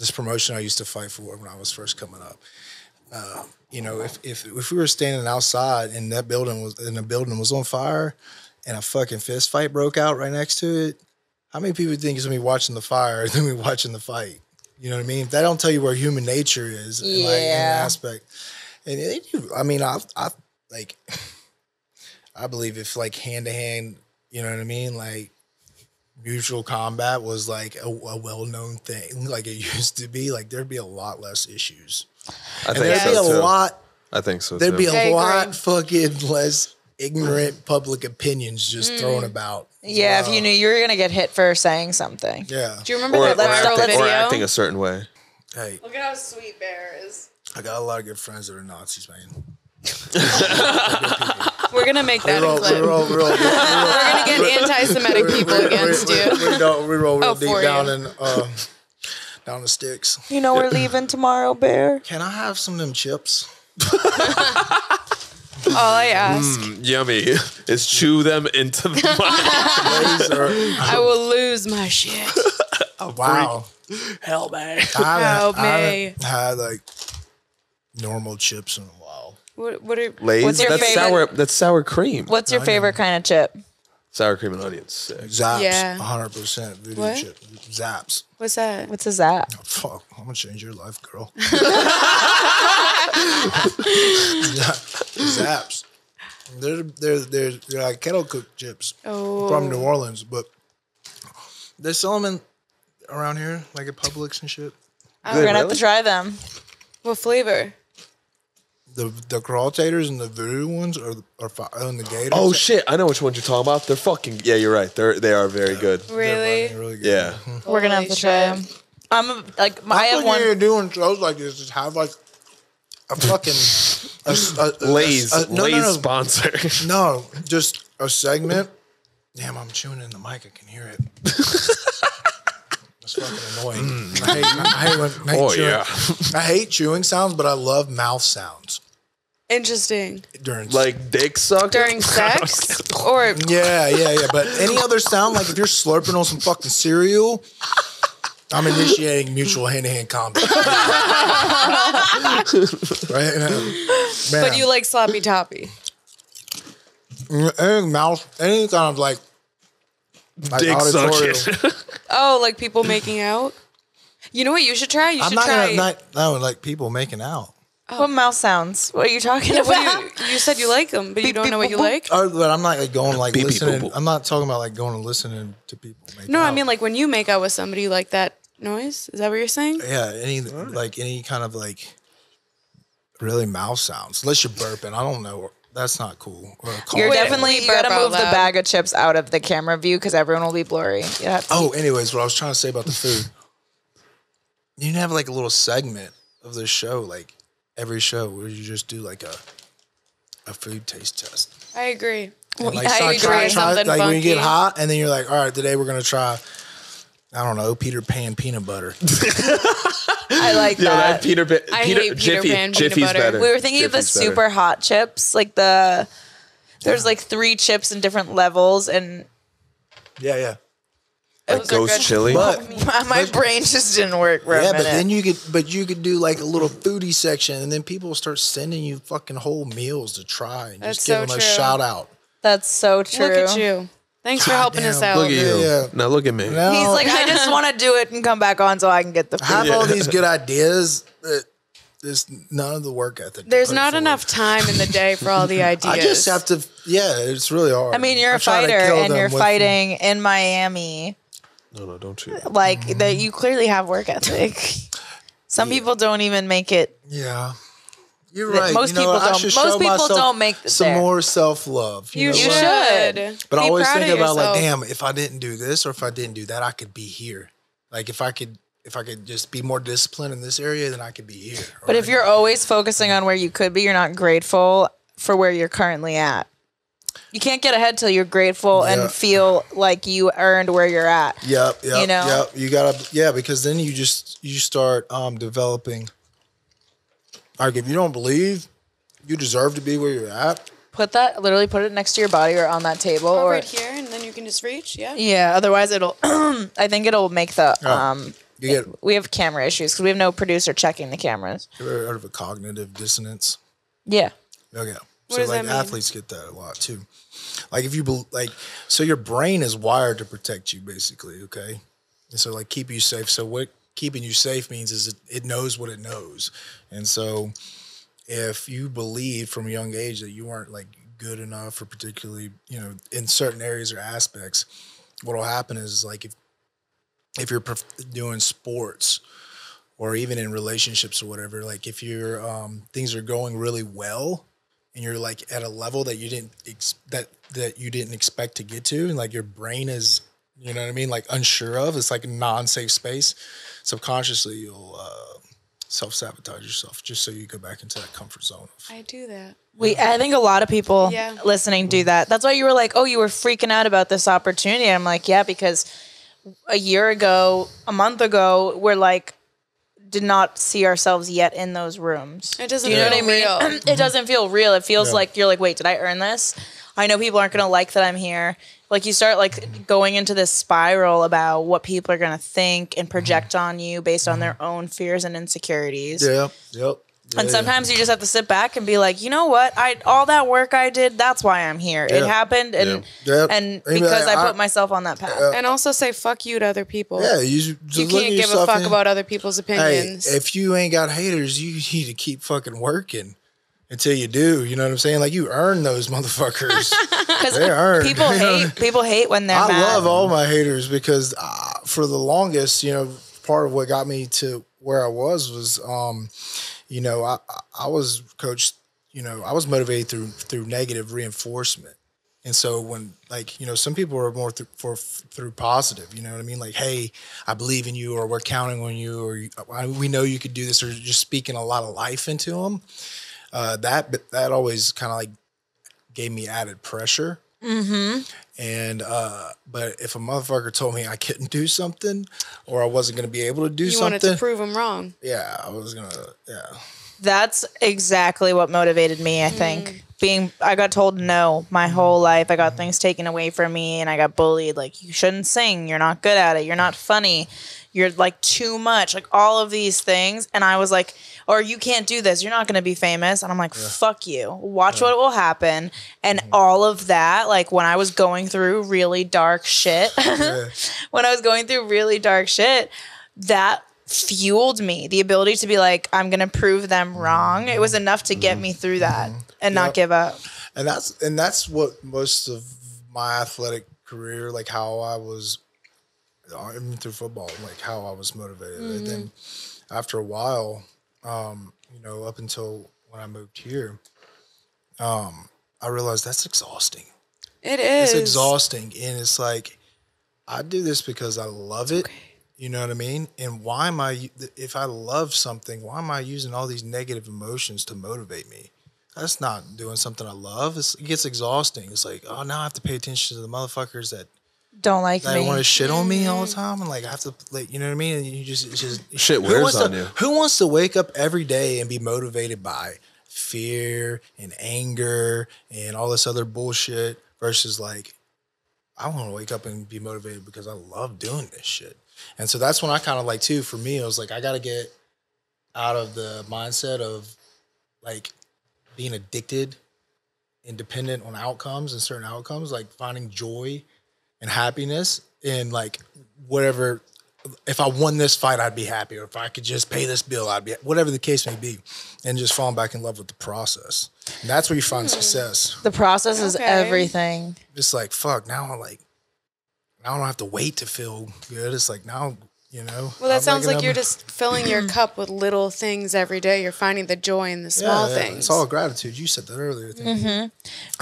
this promotion I used to fight for when I was first coming up. Uh, you know, if if if we were standing outside and that building was and the building was on fire, and a fucking fist fight broke out right next to it, how many people think is gonna be watching the fire than we watching the fight? You know what I mean? If That don't tell you where human nature is, in, like, in an Yeah. aspect. And it, you- I mean, I, I like, I believe if like hand to hand, you know what I mean, like mutual combat was like a, a well known thing, like it used to be. Like there'd be a lot less issues, I and think there'd be so a too. lot. I think so There'd too. be I a agree. lot fucking less ignorant public opinions just thrown about. Yeah, Wow. if you knew you were gonna get hit for saying something. Yeah. do you remember or, that or, let's- viral acting, video? or acting a certain way. Hey, Look at how sweet Bear is. I got a lot of good friends that are Nazis, man. We're gonna make that We a roll, clip. we roll, we roll, we roll, We're gonna get anti-Semitic people against we, you. We, we, go, we roll real Oh, deep down you. in um, down the sticks. You know we're leaving tomorrow, Bear. Can I have some of them chips? All I ask, mm, Yummy. Is chew them into the mic. I will lose my shit. Oh, wow. Help me. I Help I me. haven't had like normal chips in a while. What? What are? Lays. What's your that's favorite- sour. That's sour cream. What's your favorite kind of chip? Sour cream and onions. Sick. Zapp's, Yeah. 100% voodoo What? chip. Zapp's. What's that? What's a zap? Fuck, I'm gonna change your life, girl. Zapp's. They're, they're, they're, they're like kettle cooked chips Oh. from New oh. Orleans, but they sell them in, around here, like at Publix and shit. We're gonna have to try them. What flavor? The the crawtators and the voodoo ones are are fi- and the gators. Oh shit! I know which ones you're talking about. They're fucking. Yeah, you're right. They're they are very good. They're Really? really good. Yeah. We're gonna have Holy to try them. I'm a- like I I have think one. you're doing shows like this. Just have like a fucking a, s- a- a- Lay's a- no, Lay's no, no. sponsor. No, just a segment. Damn, I'm chewing in the mic. I can hear it. It's fucking annoying. I hate, I hate, when, I hate Oh, chewing. yeah. I hate chewing sounds, but I love mouth sounds Interesting. during like dick sucker. During sex or Yeah, yeah, yeah. But any other sound, like if you're slurping on some fucking cereal, I'm initiating mutual hand to hand combat. right? Uh, man, but you like sloppy toppy. Mm, any mouth, any kind of like, like dick auditory- sucking. Oh, like people making out. You know what you should try? You I'm should not try. gonna not, no like people making out. Oh. What mouth sounds? What are you talking What about? do you, you said you like them, but you Beep, don't beep, know what you boop, boop. like. Oh, but I'm not like going like Beep, beep, listening. boop, boop. I'm not talking about like going and listening to people. Make No, I out. mean like when you make out with somebody, like that noise. Is that what you're saying? yeah, any like any kind of like really mouth sounds. Unless you're burping, I don't know. That's not cool. Or a. You're Wait, definitely we you gotta burp out move the loud. bag of chips out of the camera view because everyone will be blurry. You have to- Oh, anyways, what I was trying to say about the food. You need to have like a little segment of the show, like every show, where you just do like a a food taste test. I agree. And, I start agree. trying- try- Something like when you get hot, and then you're like, all right, today we're gonna try. I don't know, Peter Pan peanut butter. I like Yo, that. that Peter Pan, I Peter, hate Peter Jiffy, Pan peanut Jiffy's butter. better. We were thinking of the Jiffy's better. super hot chips, like the there's like three chips in different levels, and yeah, yeah. Like Those ghost good. chili. But my, my brain just didn't work for yeah, minute. but then you could, but you could do like a little foodie section, and then people start sending you fucking whole meals to try, and That's just give so them a true. shout out. That's so true. Look at you. Thanks for helping us out. look at you. Yeah. Now look at me. Now, He's like, I just want to do it and come back on so I can get the i have food. all these good ideas, but there's none of the work ethic. to There's not forward. enough time in the day for all the ideas. I just have to. Yeah, it's really hard. I mean, you're a a fighter and you're fighting in Miami. No, no, don't you. Like Mm-hmm. that, you clearly have work ethic. Some people don't even make it. Yeah. You're right. most you know, people don't- most people don't make it some there. more self love. You, know You what? should. But I always think about like, damn, if I didn't do this or if I didn't do that, I could be here. Like if I could, if I could just be more disciplined in this area, then I could be here. But if you're always focusing on where you could be, you're not grateful for where you're currently at. You can't get ahead till you're grateful Yeah. and feel like you earned where you're at. Yep, yep, You know? yep. You gotta, yeah, because then you just you start um developing. Like if you don't believe you deserve to be where you're at, Put that, literally put it next to your body or on that table, Oh, or right here, and then you can just reach. Yeah. yeah. Otherwise, it'll. I think it'll make the. Um, you get we have camera issues because we have no producer checking the cameras. you ever heard of a cognitive dissonance. Yeah. Okay. What so like athletes get that a lot too. Like if you bel like so your brain is wired to protect you basically, okay? And so like keep you safe. So what keeping you safe means is it, it knows what it knows. And so if you believe from a young age that you weren't like good enough or particularly, you know, in certain areas or aspects, what'll happen is like if if you're doing sports or even in relationships or whatever like if you're um, things are going really well and you're like at a level that you didn't ex- that that you didn't expect to get to and like your brain is you know what i mean like unsure of it's like a non-safe space subconsciously you'll uh, self-sabotage yourself just so you go back into that comfort zone I do that. We, I think a lot of people Yeah. listening do that. That's why you were like, "Oh, you were freaking out about this opportunity." I'm like, "Yeah," because a year ago, a month ago, we're like, did not see ourselves yet in those rooms. It doesn't Do you know feel what I mean? real. it doesn't feel real. It feels Yeah. like you're like, "Wait, did I earn this?" I know people aren't gonna like that I'm here. Like you start like going into this spiral about what people are gonna think and project mm-hmm. on you based on their own fears and insecurities. yeah yep And Yeah. sometimes you just have to sit back and be like, you know what? I all that work I did, that's why I'm here. It happened and Yeah. and I because I, I- put myself on that path. And also say fuck you to other people. yeah you, just You can't give a fuck in- about other people's hey opinions. if you ain't got haters you need to keep fucking working until you do you know what i'm saying like you earn those motherfuckers Because They earned. people you know? hate people hate when they're I mad. love all my haters because uh, for the longest, you know, part of what got me to where I was was, um, you know, I I was coached, you know, I was motivated through through negative reinforcement, and so when like you know some people are more through, for through positive, you know what I mean, like hey, I believe in you, or we're counting on you, or we know you could do this, or just speaking a lot of life into them. Uh, that that always kind of like gave me added pressure. Mm-hmm. And uh, but if a motherfucker told me I couldn't do something or I wasn't gonna be able to do something. you something, wanted to prove them wrong. yeah, I was gonna yeah. That's exactly what motivated me, I think. Mm. Being I got told no my mm. whole life. I got things taken away from me and I got bullied like you shouldn't sing, you're not good at it, you're not funny. You're like too much, like all of these things and I was like or you can't do this. You're not going to be famous. And I'm like, fuck you. Watch what will happen. And mm-hmm. all of that, like when I was going through really dark shit, when I was going through really dark shit, that fueled me. The ability to be like, I'm gonna prove them wrong. It was enough to get mm-hmm. me through that mm-hmm. and not give up. and that's and that's what most of my athletic career, like how I was, even through football, like how I was motivated. And then after a while, um, you know, up until when I moved here, um, I realized that's exhausting. It is. It's exhausting, and it's like I do this because I love it. You know what I mean? And why am I? If I love something, why am I using all these negative emotions to motivate me? that's not doing something I love. It's, it gets exhausting. It's like, oh, now I have to pay attention to the motherfuckers that, Don't like that me. want to shit on me all the time, and like I have to, like, you know what I mean? And you just, it's just Shit who wears wants on to, you. Who wants to wake up every day and be motivated by fear and anger and all this other bullshit versus like, I want to wake up and be motivated because I love doing this shit. And so that's when I kind of like too. For me, it was like I got to get out of the mindset of like being addicted and dependent on outcomes and certain outcomes, like finding joy and happiness in like whatever. If I won this fight, I'd be happy. Or if I could just pay this bill, I'd be whatever the case may be, and just falling back in love with the process. And that's where you find hmm. success. the process is Okay. everything. It's like fuck. Now I'm like. Now I don't have to wait to feel good. It's like now you know. Well, that I'm sounds an like you're am- just filling your mm-hmm. cup with little things every day. You're finding the joy in the small yeah, things. It's all gratitude. You said that earlier. I think. Mm-hmm.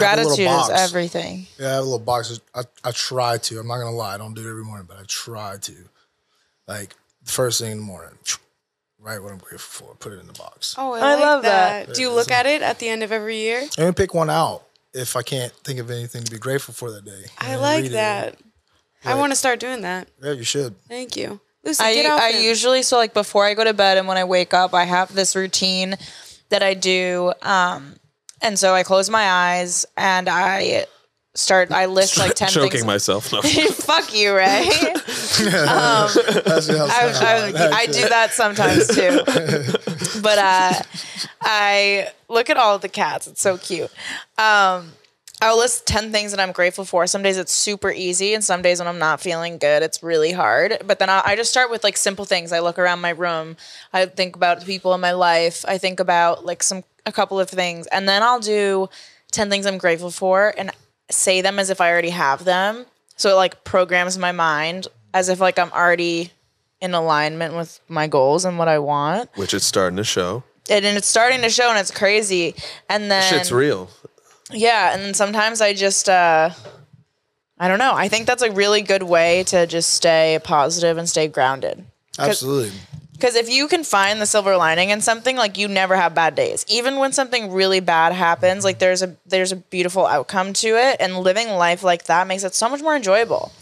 I have a little Gratitude is everything. Yeah, I have a little box. I, I try to. I'm not gonna lie. I don't do it every morning, but I try to. Like the first thing in the morning, write what I'm grateful for. Put it in the box. oh, I, I like love that. that. Do you look at it at the end of every year? And then pick one out if I can't think of anything to be grateful for that day. I like read it. that. I want to start doing that. Yeah, you should. Thank you. Lucy, I, get off I usually so like before I go to bed and when I wake up, I have this routine that I do. Um, and so I close my eyes and I start. I list like ten Choking things. myself. No. Fuck you, Ray. That's how I, I, I do that sometimes too. but uh, I look at all the cats. It's so cute. Um, I'll list 10 things that I'm grateful for. Some days it's super easy, and some days when I'm not feeling good, it's really hard. But then I, I just start with like simple things. I look around my room, I think about the people in my life, I think about like some, a couple of things, and then I'll do 10 things I'm grateful for and say them as if I already have them. So it like programs my mind as if like I'm already in alignment with my goals and what I want. Which it's starting to show. And, and it's starting to show and it's crazy. And then Shit's real. Yeah, and then sometimes I just uh I don't know. I think that's a really good way to just stay positive and stay grounded. Absolutely. Because if you can find the silver lining in something, like you never have bad days. Even when something really bad happens, like there's a there's a beautiful outcome to it, and living life like that makes it so much more enjoyable.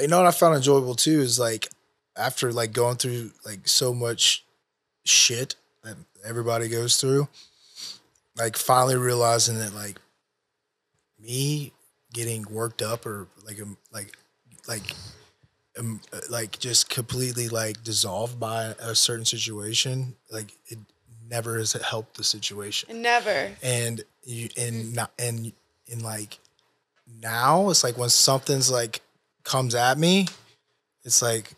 You know what I found enjoyable too is like after like going through like so much shit that everybody goes through, like finally realizing that like me getting worked up or like um, like like um, uh, like just completely like dissolved by a certain situation, like it never has helped the situation. Never. and you and not and and like now it's like when something's like comes at me it's like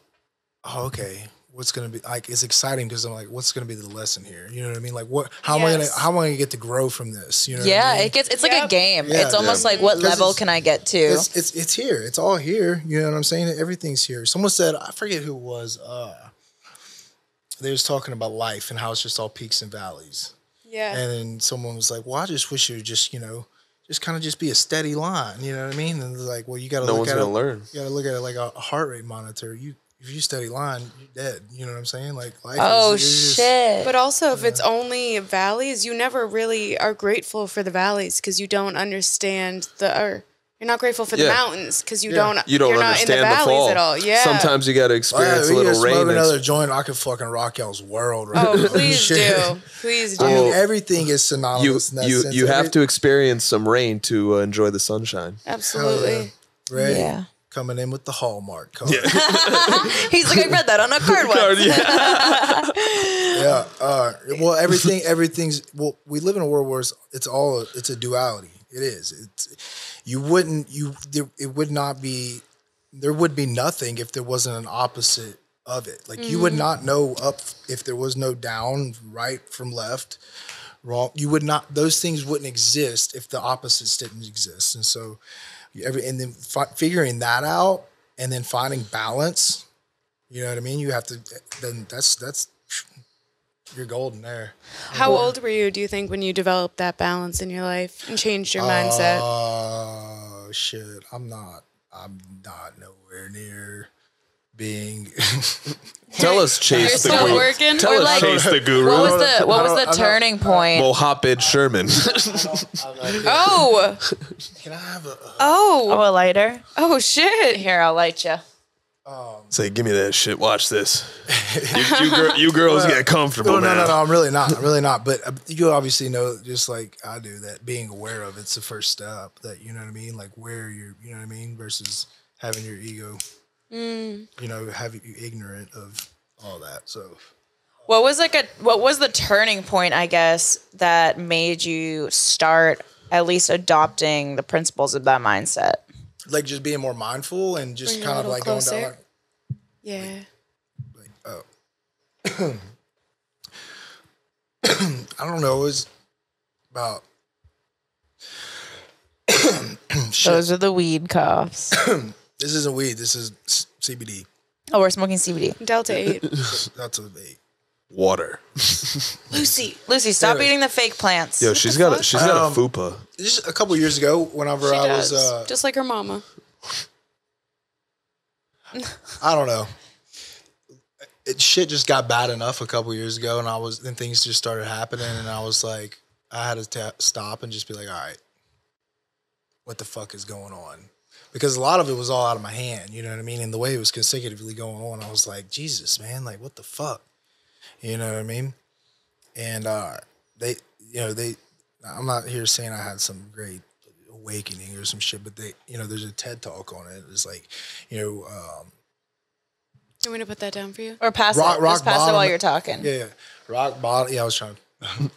oh, okay what's gonna be like it's exciting because i'm like what's gonna be the lesson here you know what i mean like what how am i gonna how am i gonna get to grow from this you know what I Yeah, mean? it gets it's like a game. Yeah, it's almost yeah. like what level can I get to? it's, it's it's here it's all here you know what i'm saying everything's here someone said i forget who it was uh they was talking about life and how it's just all peaks and valleys Yeah. And then someone was like, "Well, I just wish it would just, you know, just kind of just be a steady line." You know what I mean? And it's like, well, you got to No look one's at gonna it. learn. You got to look at it like a, a heart rate monitor. You if you study line, you're dead. You know what I'm saying? Like, life oh is, it's just- shit. But also, if it's only valleys, you never really are grateful for the valleys because you don't understand the. Or you're not grateful for the mountains because you Yeah. don't. You don't you're understand not in the, the, valleys fall at all. Yeah. Sometimes you got to Oh, yeah, experience a little rain. smoke that's- another joint. I could fucking rock y'all's world. Right Oh, now. please Shit. do. Please do. I mean, everything is you synonymous. in that you sense. you have to experience some rain to uh, enjoy the sunshine. Absolutely. yeah. Right? Yeah. Coming in with the hallmark card. He's like, I read that on a card once. yeah. Uh, well, everything, everything's. Well, we live in a world where it's, it's all. It's a duality. It is. It's. You wouldn't. You. There, it would not be. There would be nothing if there wasn't an opposite of it. Like you would not know up if there was no down, right from left, wrong. You would not. Those things wouldn't exist if the opposites didn't exist. And so, you every and then fi- figuring that out, and then finding balance. You know what I mean? You have to. Then that's that's you're golden there. How old were you, do you think, when you developed that balance in your life and changed your mindset? Oh shit! I'm not. I'm not nowhere near being. Tell us, Chase the still guru. working? Tell Or us, like- Chase the guru. What was the what was the turning point? Mohopid Sherman. Oh, Can I have a? oh, Oh, a lighter. oh shit. Here, I'll light you. Say, give me that shit. Watch this. You, you, gir- you girls get comfortable, No, no, man. no, no. I'm really not. I'm really not. But uh, you obviously know, just like I do, that being aware of it's the first step. That you know what I mean, like where you're, you know what I mean, versus having your ego, Mm. you know, having you ignorant of all that. So What was like a what was the turning point, I guess, that made you start at least adopting the principles of that mindset? like just being more mindful and just Bring kind of little like going closer. down. Yeah. like oh I don't know. It was about Those are the weed coughs. this isn't weed. This is s- CBD. oh, we're smoking CBD. Delta 8. That's a vape. Water. Lucy. Lucy, stop Anyway. eating the fake plants. Yo, she's got a she's got Um, a fupa. Just a couple years ago, whenever She I does. was, uh, Just like her mama. I don't know. It, shit just got bad enough a couple years ago, and I was then things just started happening, and I was like, I had to ta stop and just be like, all right, what the fuck is going on? Because a lot of it was all out of my hand, you know what I mean? And the way it was consecutively going on, I was like, Jesus, man, like what the fuck, you know what I mean? And uh, they, you know, they. I'm not here saying I had some great awakening or some shit, but they, you know, there's a TED talk on it. It's like, you know, um, Do you want me to put that down for you? Or pass Rock- it. rock Just pass it while you're talking. Yeah, yeah. Rock bottom. Yeah, I was trying.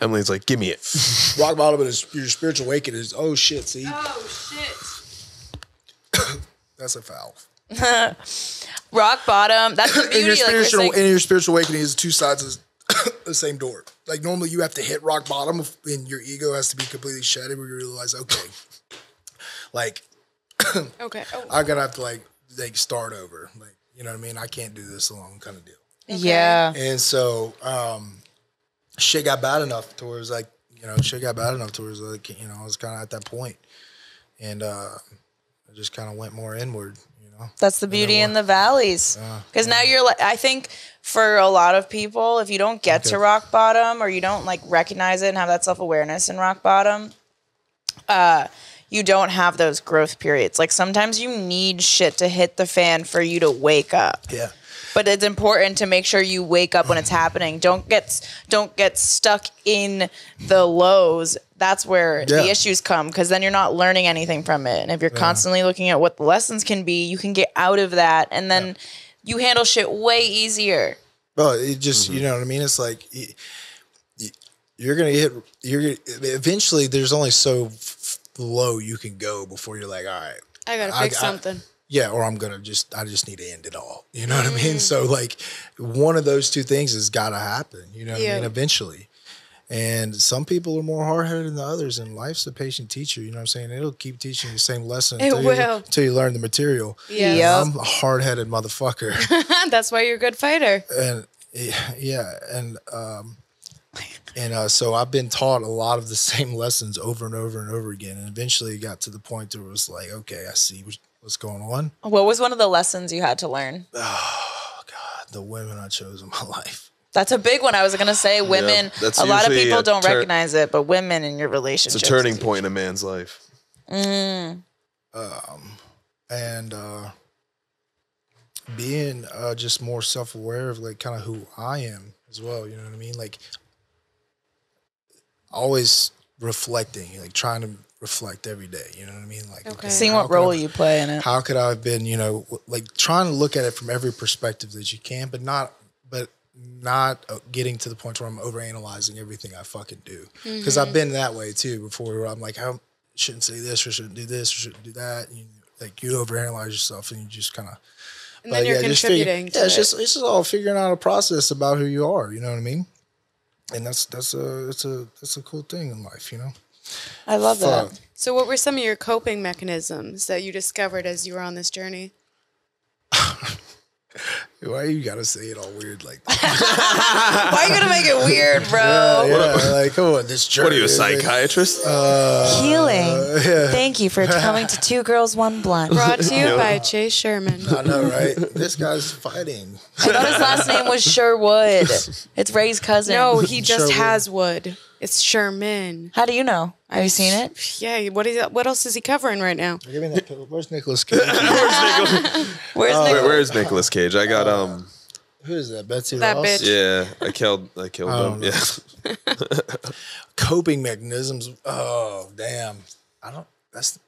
Emily's like, give me it. Rock bottom is your spiritual awakening is oh shit. See, Oh, shit. that's a foul. Rock bottom. That's the And your beauty. Like we're spiritual saying. and your spiritual awakening is two sides of the same door. Like normally you have to hit rock bottom, and your ego has to be completely shattered. Where you realize, okay, like Okay. Oh. I'm gonna have to like like start over. Like you know what I mean? I can't do this alone, kind of deal. Yeah. And so, um, shit got bad enough towards like, you know, shit got bad enough towards like, you know, I was kind of at that point, and uh, I just kind of went more inward, you know. That's the beauty in the valleys. Because now you're like, I think for a lot of people, if you don't get to rock bottom or you don't like recognize it and have that self awareness in rock bottom, uh, you don't have those growth periods. Like sometimes you need shit to hit the fan for you to wake up. Yeah. But it's important to make sure you wake up when it's happening. Don't get don't get stuck in the lows. That's where Yeah. the issues come because then you're not learning anything from it. And if you're constantly looking at what the lessons can be, you can get out of that, and then you handle shit way easier. Well, it just, you mm-hmm. know what I mean? It's like, y- y- you're gonna hit. You're gonna, eventually. There's only so f- low you can go before you're like, all right, I gotta fix I- something. Yeah, or I'm gonna just I just need to end it all. You know what I mean? So like one of those two things has gotta happen, you know what I mean, eventually. And some people are more hard headed than the others, and life's a patient teacher, you know what I'm saying? It'll keep teaching you the same lesson It until, You, until you learn the material. Yeah, Yep. I'm a hard headed motherfucker. That's why you're a good fighter. and yeah, and um and uh, so I've been taught a lot of the same lessons over and over and over again, and eventually it got to the point where it was like, okay, I see what- what's going on. What was one of the lessons you had to learn? Oh God, the women I chose in my life. That's a big one. I was gonna say women. that's a lot of people don't tur- recognize it, but women in your relationship. It's a turning point in a man's life. and uh, being uh, just more self aware of like kind of who I am as well. You know what I mean? Like always reflecting, like trying to reflect every day. You know what I mean? Like Okay. Seeing what role I- you play in it. How could I have been? You know, like trying to look at it from every perspective that you can, but not, but not uh, getting to the point where I'm overanalyzing everything I fucking do. Because I've been that way too before. Where I'm like, I shouldn't say this or shouldn't do this or shouldn't do that. And you, like you overanalyze yourself and you just kind of And then you're just figure- contributing to yeah, it's it. just it's just all figuring out a process about who you are. You know what I mean? And that's that's a it's a that's a cool thing in life. You know. I love Fuck. that. So, what were some of your coping mechanisms that you discovered as you were on this journey? Why you gotta say it all weird like that? Why are you gonna make it weird, bro? yeah, like come on, this journey. What are you, a journey is like- psychiatrist? Uh, Healing. Thank you for coming to Two Girls One Blunt. Brought to you by Chase Sherman. I know, right? this guy's fighting. I thought his last name was Sherwood. It's Ray's cousin. No, he just Sherwood. has wood. It's Sherman. How do you know? Have you seen it? Yeah, what is what else is he covering right now? Give me that pillow. Where's Nicolas Cage? Where's Oh. Where, where's Nicolas Cage? I got um. Who is that? Betsy That Ross? bitch. Yeah, I killed. I killed him. know. Yeah. Coping mechanisms. Oh, damn. I don't. That's.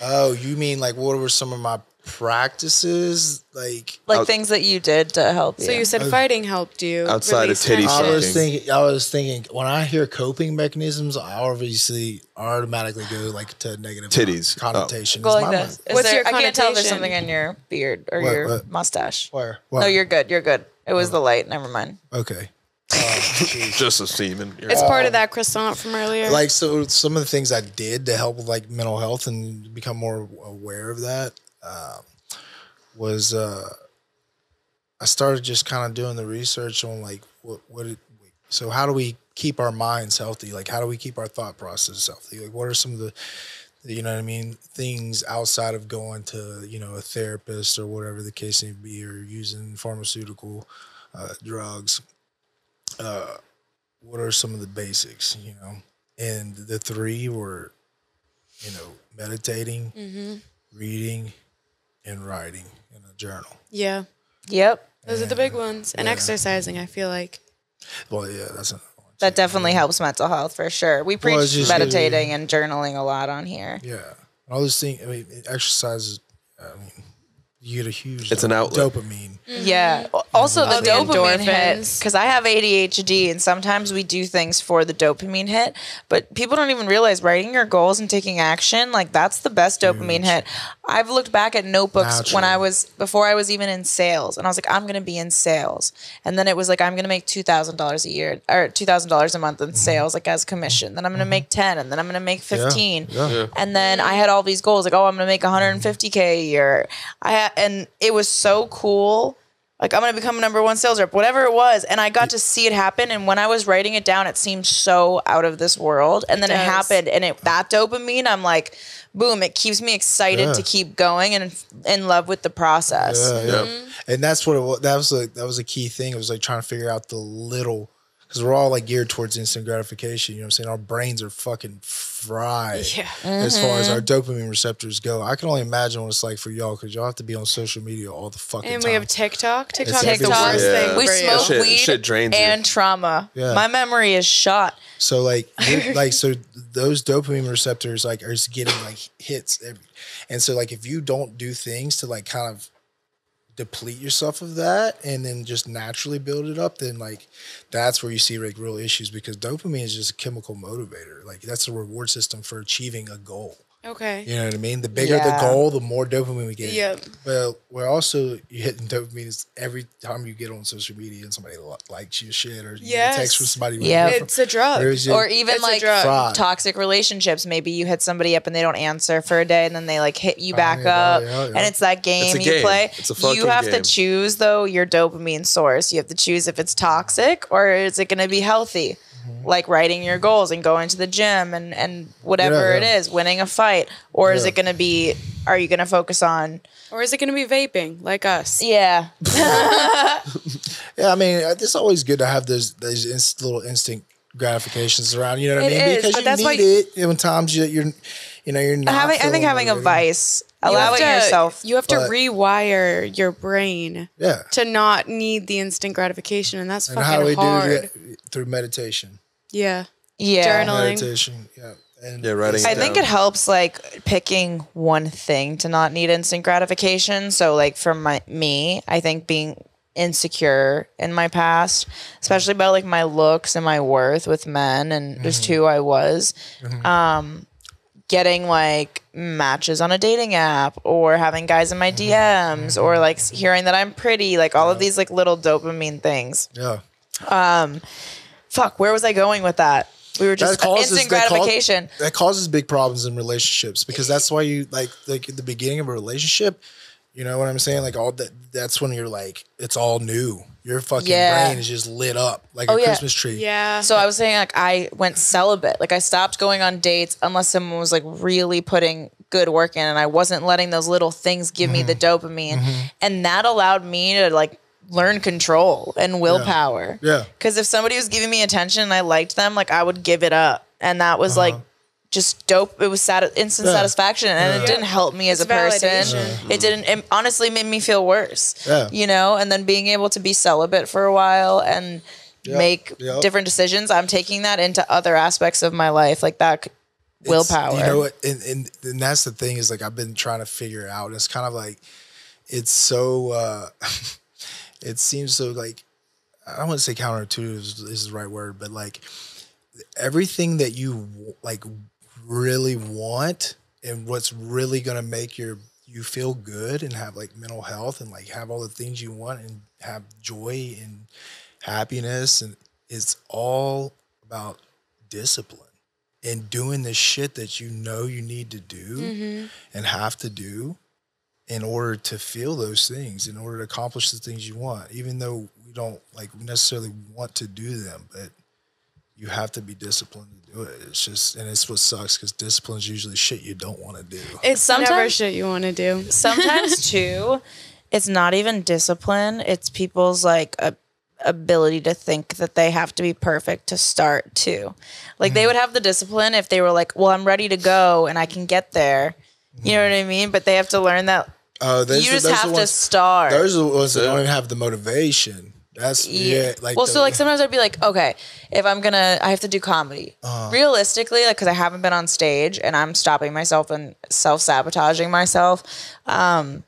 oh, you mean like what were some of my practices? Like Like Out- things that you did to help you. So you said fighting helped you Outside of release titty tension. I was Fucking- thinking. I was thinking when I hear coping mechanisms, I obviously automatically go like to negative Titties. Oh. connotation. Go It's like my this. mind. Is What's there- your I can't tell if there's something in your beard or What, your what? mustache. Where? No, you're good. You're good. It was oh. the light. Never mind. okay. Oh, Just a semen. You're- It's part of that croissant from earlier. like so some of the things i did to help with like mental health and become more aware of that uh, was uh, i started just kind of doing the research on like what what it so how do we keep our minds healthy? Like how do we keep our thought process healthy? Like what are some of the you know what i mean things outside of going to you know a therapist or whatever the case may be or using pharmaceutical uh, drugs uh, what are some of the basics, you know? And the three were, you know, meditating, reading, and writing in a journal. yeah, Yep. those are the big ones. And exercising, I feel like. Well, yeah, that's another one. That definitely helps mental health for sure. We preach Well, just- meditating and journaling a lot on here. Yeah. All those things, I mean, exercise is, I mean, you get a huge It's an outlet. dopamine. Mm-hmm. Yeah. Also, the All the dopamine hit because I have ADHD, and sometimes we do things for the dopamine hit. But people don't even realize writing your goals and taking action like that's the best dopamine hit. I've looked back at notebooks when I was before I was even in sales, and I was like, I'm going to be in sales, and then it was like I'm going to make two thousand dollars a year or two thousand dollars a month in sales, like as commission. Then I'm going to make ten, and then I'm going to make fifteen, yeah. Yeah. and then I had all these goals like, oh, I'm going to make 150k a year. I ha- and it was so cool. Like I'm gonna become a number one sales rep, whatever it was, and I got to see it happen. And when I was writing it down, it seemed so out of this world. And then it, does. happened, and it that dopamine, I'm like, boom! It keeps me excited Yeah. to keep going and in love with the process. Yeah, yeah. And that's what it was. That was a, that was a key thing. It was like trying to figure out the little, because we're all like geared towards instant gratification. You know what I'm saying? Our brains are fucking fried Yeah. as far as our mm-hmm. dopamine receptors go. I can only imagine what it's like for y'all because y'all have to be on social media all the fucking And time. And we have TikTok. TikTok is the worst Yeah. thing We for smoke you. Shit- weed shit drains you. and trauma. Yeah. My memory is shot. So like, like so those dopamine receptors like are just getting like hits, every, and so like if you don't do things to like kind of deplete yourself of that and then just naturally build it up, then like that's where you see like real issues because dopamine is just a chemical motivator. Like that's a reward system for achieving a goal. Okay. You know what I mean? The bigger Yeah. the goal, the more dopamine we get. Yep. Well, we're also you hitting dopamine is every time you get on social media and somebody li- likes your shit or you get a Yes. text from somebody. Yeah. It's a drug. There's your- or even like toxic relationships. Maybe you hit somebody up and they don't answer for a day, and then they like hit you oh, back yeah, up, yeah, yeah. and it's that game It's a you game. play. It's a you fucking have to choose though your dopamine source. You have to choose if it's toxic or is it going to be healthy. Like writing your goals and going to the gym and and whatever Yeah, yeah. is, winning a fight, or is it going to be? Are you going to focus on? Or is it going to be vaping like us? Yeah, Yeah, I mean, uh, it's always good to have those those inst- little instinct gratifications around. You know what I mean? is, because but you that's need why- it. And when times you, you're, you know, you're not. having I think feeling having a motivated. vice, You have allowing to- yourself. You have to But- rewire your brain Yeah. to not need the instant gratification, and that's And how do we hard. do that? Through meditation. Yeah. yeah, Journaling. Meditation. Yeah. And Yeah, writing it's- I think down. it helps like picking one thing to not need instant gratification. So like for my me, I think being insecure in my past, especially about like my looks and my worth with men and just Mm-hmm. who I was. Um getting like matches on a dating app or having guys in my Mm-hmm. DMs or like hearing that I'm pretty, like all of these like little dopamine things. Yeah. Fuck, where was I going with that? We were just That causes- instant that cau- gratification. that causes big problems in relationships because that's why you like like at the beginning of a relationship You know what I'm saying? Like all that. That's when you're like, it's all new. Your fucking Yeah. brain is just lit up like Oh, a yeah. Christmas tree. Yeah. So I was saying like I went celibate. Like I stopped going on dates unless someone was like really putting good work in and I wasn't letting those little things give me the Mm-hmm. dopamine. And that allowed me to like learn control and willpower. Yeah. Cuz if somebody was giving me attention and I liked them, like I would give it up. And that was like just dope. It was sat- instant Uh-huh. Yeah. satisfaction, and it didn't help me as It's a person. validation. It didn't. It honestly made me feel worse. Yeah. You know, and then being able to be celibate for a while and Yep, make yep. different decisions. I'm taking that into other aspects of my life, like that It's- willpower. You know what? And, and and that's the thing is like I've been trying to figure it out. It's kind of like it's so uh it seems so like I don't want to say counterintuitive is, is the right word, but like everything that you like really want and what's really gonna make your you feel good and have like mental health and like have all the things you want and have joy and happiness and it's all about discipline and doing the shit that you know you need to do mm-hmm. and have to do in order to feel those things, in order to accomplish the things you want, even though we don't like necessarily want to do them, but you have to be disciplined to do it. It's just, and it's what sucks because discipline is usually shit you don't want to do. it's sometimes- never shit you want to do. Sometimes too, it's not even discipline. It's people's like a, ability to think that they have to be perfect to start too. Like they mm-hmm. would have the discipline if they were like, "Well, I'm ready to go and I can get there." You know mm-hmm. what I mean? But they have to learn that Uh, those you are- just those have the to ones- start. Those are the ones that don't even have the motivation. That's yeah, like well, the- so like sometimes I'd be like, okay, if I'm gonna, I have to do comedy. Uh-huh. Realistically, like, because I haven't been on stage and I'm stopping myself and self sabotaging myself. Um,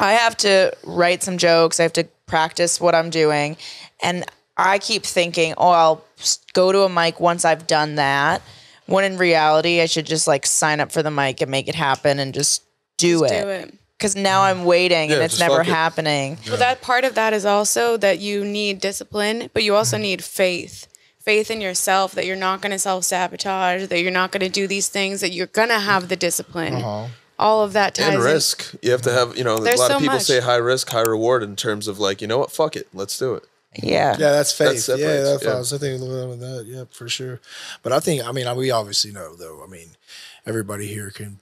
I have to write some jokes. I have to practice what I'm doing, and I keep thinking, oh, I'll go to a mic once I've done that. When in reality, I should just like sign up for the mic and make it happen and just do Just it. do it. Because now I'm waiting Yeah, and it's just never fuck it. happening. Well, that part of that is also that you need discipline, but you Mm-hmm. also need faith. Faith in yourself that you're not going to self sabotage, that you're not going to do these things, that you're going to have the discipline. Uh-huh. All of that ties and in- risk. You have to have, you know, There's a lot so of people much. say high risk, high reward in terms of like, you know what, fuck it, let's do it. Yeah. Yeah, that's faith. separates, yeah, that's what yeah. I was thinking a little bit of that. Yeah, for sure. But I think, I mean, we obviously know though. I mean, everybody here can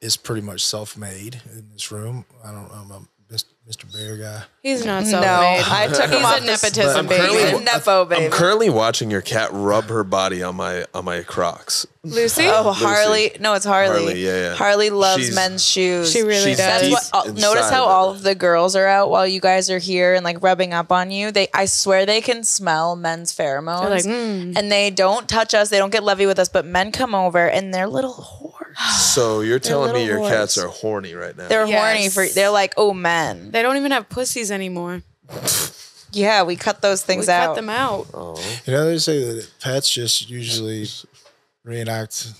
is pretty much self-made in this room. I don't know, I'm a Mr. Bear guy. He's not so. No, self-made. I took him He's off a the- nepotism I'm baby. currently- He's a nepo baby. I'm currently watching your cat rub her body on my on my Crocs. Lucy? Oh, Harley. No, it's Harley. Harley, yeah, yeah. Harley loves She's- men's shoes. She really She's does. deep what, uh, notice how of all it. of the girls are out while you guys are here and like rubbing up on you. They, I swear, they can smell men's pheromones, like, "Mm." and they don't touch us. They don't get lovey with us, but men come over and they're little whores. So you're telling me little your cats are horny right now? They're Yes. horny for. They're like, oh, man. They don't even have pussies anymore. Yeah, we cut those things We things cut out. them out. You know, they say that pets just usually reenact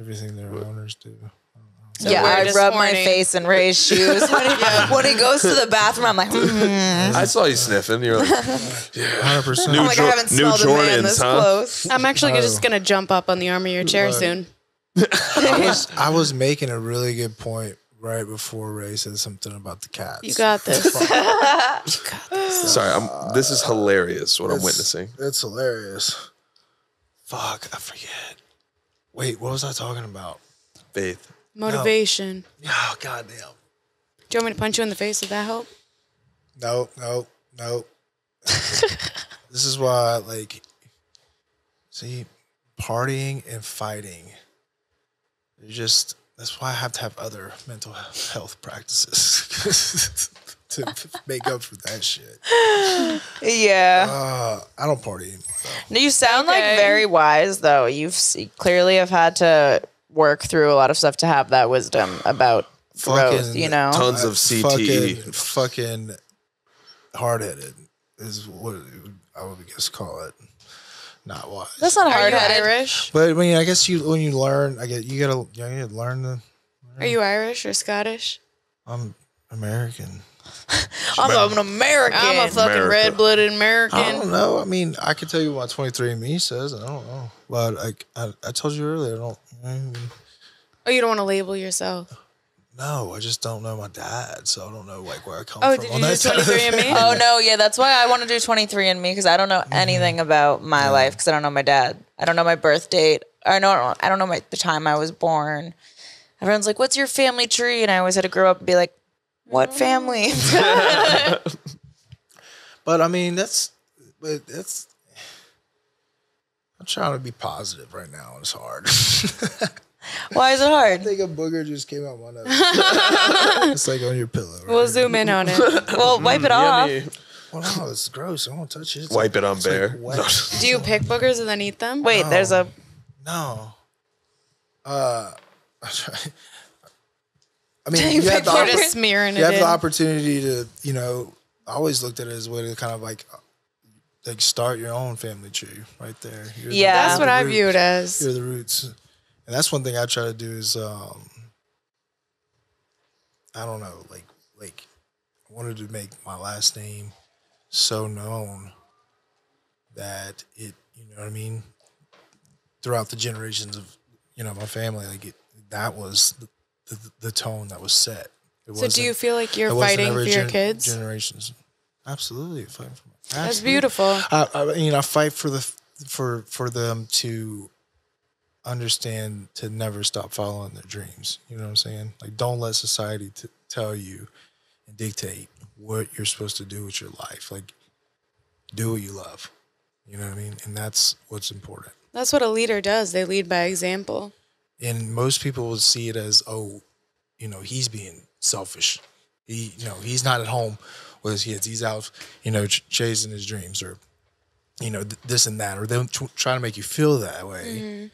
everything their owners do. yeah, we're I just rub my horny. face in Ray's shoes when he, when he goes to the bathroom. I'm like, mm. I saw you sniffing. You're like, 100%. New I'm like, I Jo- haven't new smelled a man Jordans, this huh? close. I'm actually Oh. just going to jump up on the arm of your chair soon. I was, I was making a really good point right before Ray said something about the cats. You got this. sorry, I'm, this is hilarious what I'm witnessing. It's hilarious. Fuck, I forget. Wait, what was I talking about? Faith. Motivation. Oh, goddamn. Do you want me to punch you in the face? Would that help? No, no, no. this is why, like, see, partying and fighting. You just that's why I have to have other mental health practices to make up for that shit. Yeah. Uh, I don't party anymore. Though. You sound like very wise, though. You've se- clearly have had to work through a lot of stuff to have that wisdom about growth. You know, Tons of CTE. Fucking, fucking hard headed is what I would guess call it. Not wise. that's not Are hard you headed. Irish? But I mean, I guess you when you learn, I get you gotta you gotta learn the. Are you Irish or Scottish? I'm American. I'm an American. I'm a fucking America. red blooded American. I don't know. I mean, I can tell you what 23andMe says. I don't know, but like I, I told you earlier, I don't. I mean, Oh, you don't want to label yourself. No, I just don't know my dad, so I don't know like where I come Oh, from. did you do that side 23 and me? Oh no, yeah, that's why I want to do 23 and me because I don't know Mm-hmm. anything about my life because I don't know my dad. I don't know my birth date. I know I don't know my, the time I was born. Everyone's like, "What's your family tree?" And I always had to grow up and be like, "What family?" But I mean, that's, but that's. I'm trying to be positive right now. and It's hard. Why is it hard? I hard? think a booger just came out my nose. it's like on your pillow. Right? We'll zoom in on it. Well, wipe it off. Yummy. Well, no, it's gross. I won't touch it. It's Wipe it on it's like bear. wet. Do you pick boogers and then eat them? Wait, there's a No. Uh, I mean, You you, have pick the, You're oppor- just smearing you it have in. the opportunity to, you know, I always looked at it as a way to kind of like, like start your own family tree right there. You're the- Yeah. That's what the I root- view it as. You're the roots, and that's one thing I try to do is, um, I don't know, like, like I wanted to make my last name so known that it, you know what I mean, throughout the generations of, you know, my family, like it, that was the, the, the tone that was set. It So do you feel like you're fighting for your gen- kids? Generations, absolutely fighting for. That's absolutely. beautiful. I, I you know, I fight for the for for them to understand to never stop following their dreams. You know what I'm saying? Like, don't let society t- tell you and dictate what you're supposed to do with your life. Like, do what you love. You know what I mean? And that's what's important. That's what a leader does. They lead by example. And most people would see it as, oh, you know, he's being selfish. He, you know, he's not at home with his kids. He's out, you know, ch- chasing his dreams or, you know, th- this and that. Or they're tr- trying to make you feel that way mm-hmm.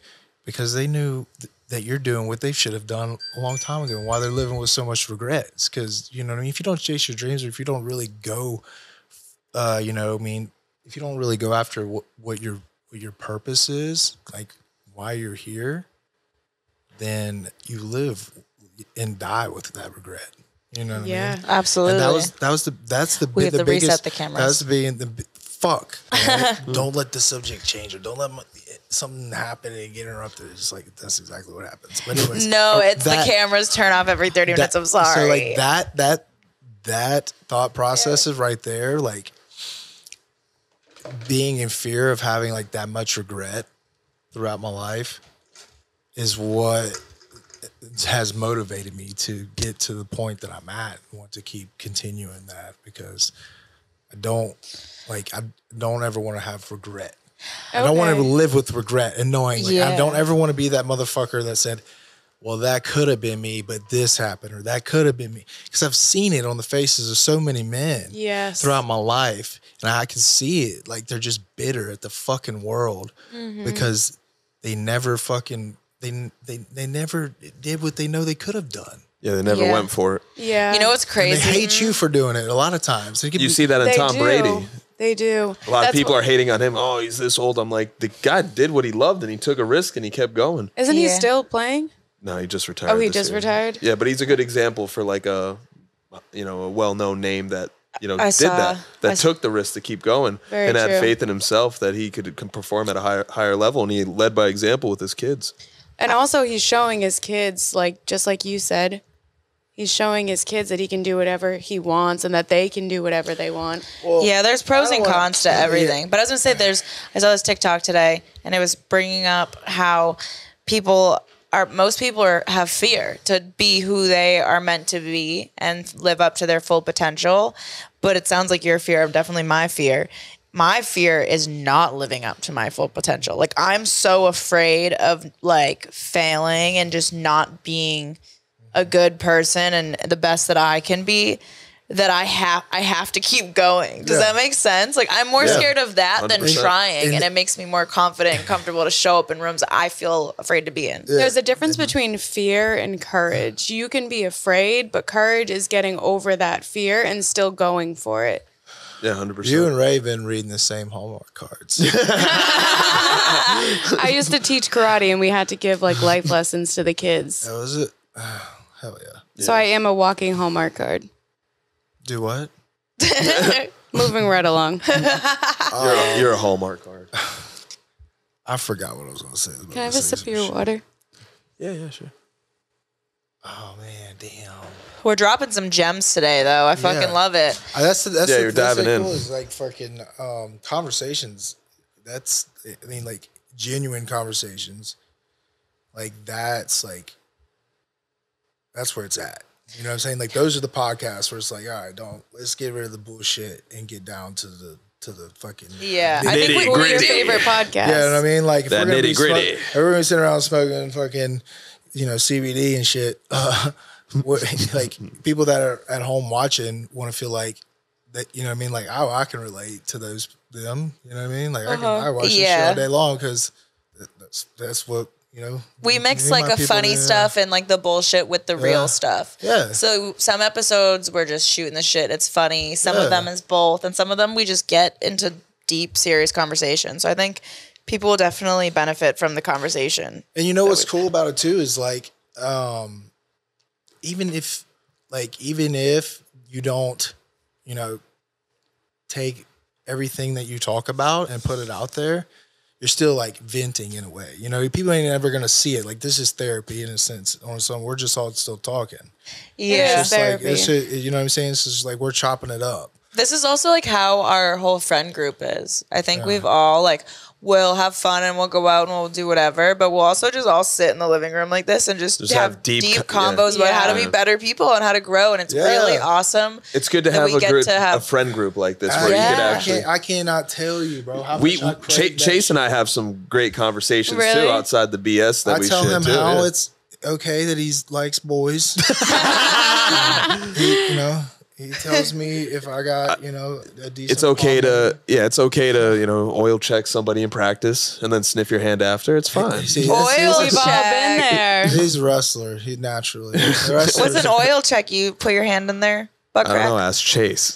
Because they knew th- that you're doing what they should have done a long time ago and why they're living with so much regrets. Because, you know what I mean? If you don't chase your dreams or if you don't really go, uh, you know, I mean, if you don't really go after what, what your what your purpose is, like why you're here, then you live and die with that regret. You know what Yeah. I mean? absolutely. And that was that was the that's the We have the to reset biggest the cameras. that was the the bi- fuck. right? don't let the subject change or don't let my, something happen and get interrupted. It's just like that's exactly what happens. But anyways, no, it's that- the cameras turn off every 30 minutes. I'm sorry. So like that that that thought process is right there. Like being in fear of having like that much regret throughout my life is what has motivated me to get to the point that I'm at and want to keep continuing that because I don't like I don't ever want to have regret. I don't want to live with regret and knowing like I don't ever want to be that motherfucker that said, "Well, that could have been me, but this happened," or "That could have been me," because I've seen it on the faces of so many men Yes. throughout my life, and I can see it. Like they're just bitter at the fucking world Mm-hmm. because they never fucking they they they never did what they know they could have done. Yeah, they never Yeah. went for it. Yeah. you know what's And crazy? they hate you for doing it a lot of times. You be- see that in Tom do. Brady. They do. A lot That's of people what- are hating on him. Oh, he's this old. I'm like, the guy did what he loved and he took a risk and he kept going. Isn't he still playing? No, he just oh, retired. Oh, he just year. retired? Yeah, but he's a good example for like a, you know, a well-known name that you know I did saw- that, that s- took the risk to keep going Very and had true. faith in himself that he could perform at a higher higher level, and he led by example with his kids. And also, he's showing his kids, like just like you said, he's showing his kids that he can do whatever he wants and that they can do whatever they want. Yeah, there's pros and wanna- cons to everything. But I was gonna say, there's. I saw this TikTok today, and it was bringing up how people are. Most people are have fear to be who they are meant to be and live up to their full potential. But it sounds like your fear. Of definitely my fear. My fear is not living up to my full potential. Like I'm so afraid of like failing and just not being a good person and the best that I can be that I have I have to keep going. Does Yeah. that make sense? Like I'm more Yeah. scared of that than 100%. trying and, And- it makes me more confident and comfortable to show up in rooms I feel afraid to be in. There's a difference mm-hmm. between fear and courage. You can be afraid, but courage is getting over that fear and still going for it. Yeah, hundred percent. you and Ray been reading the same Hallmark cards. I used to teach karate and we had to give like life lessons to the kids. that was it. Hell yeah. So I am a walking Hallmark card. Do what? Moving right along. Can You're, a, you're a hallmark card. I forgot what I was going to say. Can I have a sip of your water? Yeah, yeah, sure. Oh man, damn. We're dropping some gems today, though. I fucking Yeah. love it. Uh, that's the, that's Yeah, the, you're that's diving the in. Cool is like fucking um, conversations. That's I mean like genuine conversations. Like that's like that's where it's at. You know what I'm saying? Like those are the podcasts where it's like, all right, don't let's get rid of the bullshit and get down to the to the fucking Yeah, I think we, Nitty Who are your favorite podcast. Yeah, you know what I mean? Like if That we're gonna be nitty-gritty. smoke- everyone's sitting around smoking fucking, you know, CBD and shit. Uh, what, like people that are at home watching want to feel like that. You know what I mean? Like oh, I can relate to those them. You know what I mean? Like I can I watch this shit Yeah. all day long because that's that's what you know. we mix like a funny do. stuff and like the bullshit with the Yeah. real stuff. Yeah. So some episodes we're just shooting the shit. It's funny. Some Yeah. of them is both, and some of them we just get into deep, serious conversation. So I think people will definitely benefit from the conversation. And you know what's cool about it too is like, um, even if, like, even if you don't, you know, take everything that you talk about and put it out there, you're still like venting in a way. You know, people ain't ever gonna see it. Like this is therapy in a sense. On some, we're just all still talking. Yeah. It's like Therapy. it's just, you know what I'm saying. It's just like we're chopping it up. This is also like how our whole friend group is. I think we've all like we'll have fun and we'll go out and we'll do whatever, but we'll also just all sit in the living room like this and just, Just have, have deep deep, co- yeah. combos about how to Yeah. be better people and how to grow. And it's Yeah. really awesome. It's good to have a group, to have- a friend group like this I, where you Yeah. could I actually. can't. I cannot tell you, bro. How We much Ch- Chase and. I have some great conversations Really? too outside the BS that I we tell shit him too. how yeah. it's okay that he likes boys. You know, he tells me if I got you know a decent. it's okay to yeah, it's okay to you know oil check somebody in practice and then sniff your hand after. It's fine. See, this- Oil We've all been check. there. He's a wrestler. He naturally. The What's an oil check? You put your hand in there, butt I don't know. Ask Chase.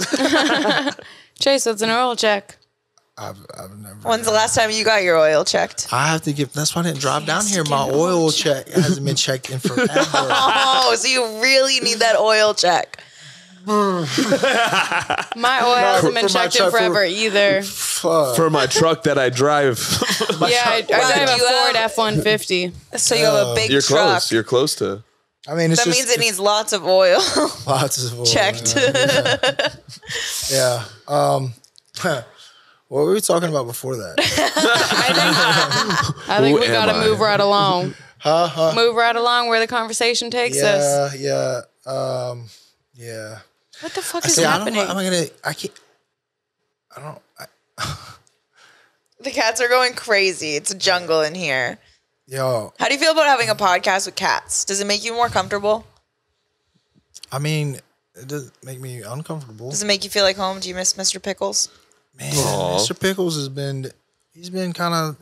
Chase, what's an oil check? I've, I've never. When's the last time you got your oil checked? I have to give. That's why I didn't drive down here. My oil check hasn't been checked in forever. Oh, so you really need that oil check. My oil hasn't been for my checked in truck, for- forever either. Fuck. For my truck that I drive, Yeah, I, I drive a you have- Ford F one fifty. So you have a big you're truck. close. You're close to. I mean, it's that just means it needs lots of oil lots of oil. checked. Yeah. Um. What were we talking about before that? I think we Who am gotta I? move right along. Huh? Huh? Move right along where the conversation takes us. Yeah. Yeah. Um. Yeah. What the fuck I is see. I don't. happening? know. I'm gonna. I can't. I don't. I, the cats are going crazy. It's a jungle in here. yo. How do you feel about having a podcast with cats? Does it make you more comfortable? I mean, it does make me uncomfortable. Does it make you feel like home? Do you miss Mr. Pickles? Man, Aw. Mr. Pickles has been. He's been kind of.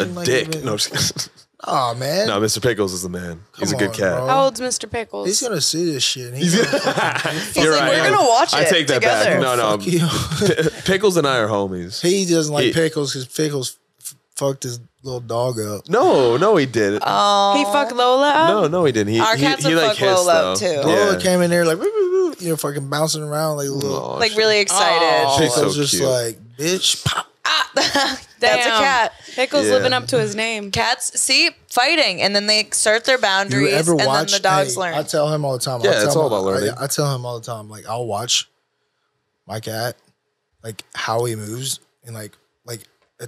A dick. No, just kidding. Oh man. no, Mr. Pickles is the man. He's a good on, cat. bro. How old's Mr. Pickles? He's gonna see this shit. and He's gonna fucking, You're like, right. "We're gonna watch it. I it take that back. No, no. fuck you. P- Pickles and I are homies. he doesn't like He- pickles because pickles f- fucked his little dog up. No, no, he did it. he fucked Lola up? no, no, he didn't. He, Our he, cats he would like fuck hissed Lola though. up, too. Lola Yeah. came in there like, woo, woo, woo, you know, fucking bouncing around like a little. Aw, Like shit. really excited. Aw. She's Pickles so just cute. like, bitch, pop. That's a cat. Pickles Yeah. living up to his name. Cats see fighting and then they assert their boundaries, You boundaries ever and then watch? the dogs hey, learn. I tell him all the time. Yeah, I tell it's him- all about learning. I, I tell him all the time. Like I'll watch my cat, like how he moves, and like like uh,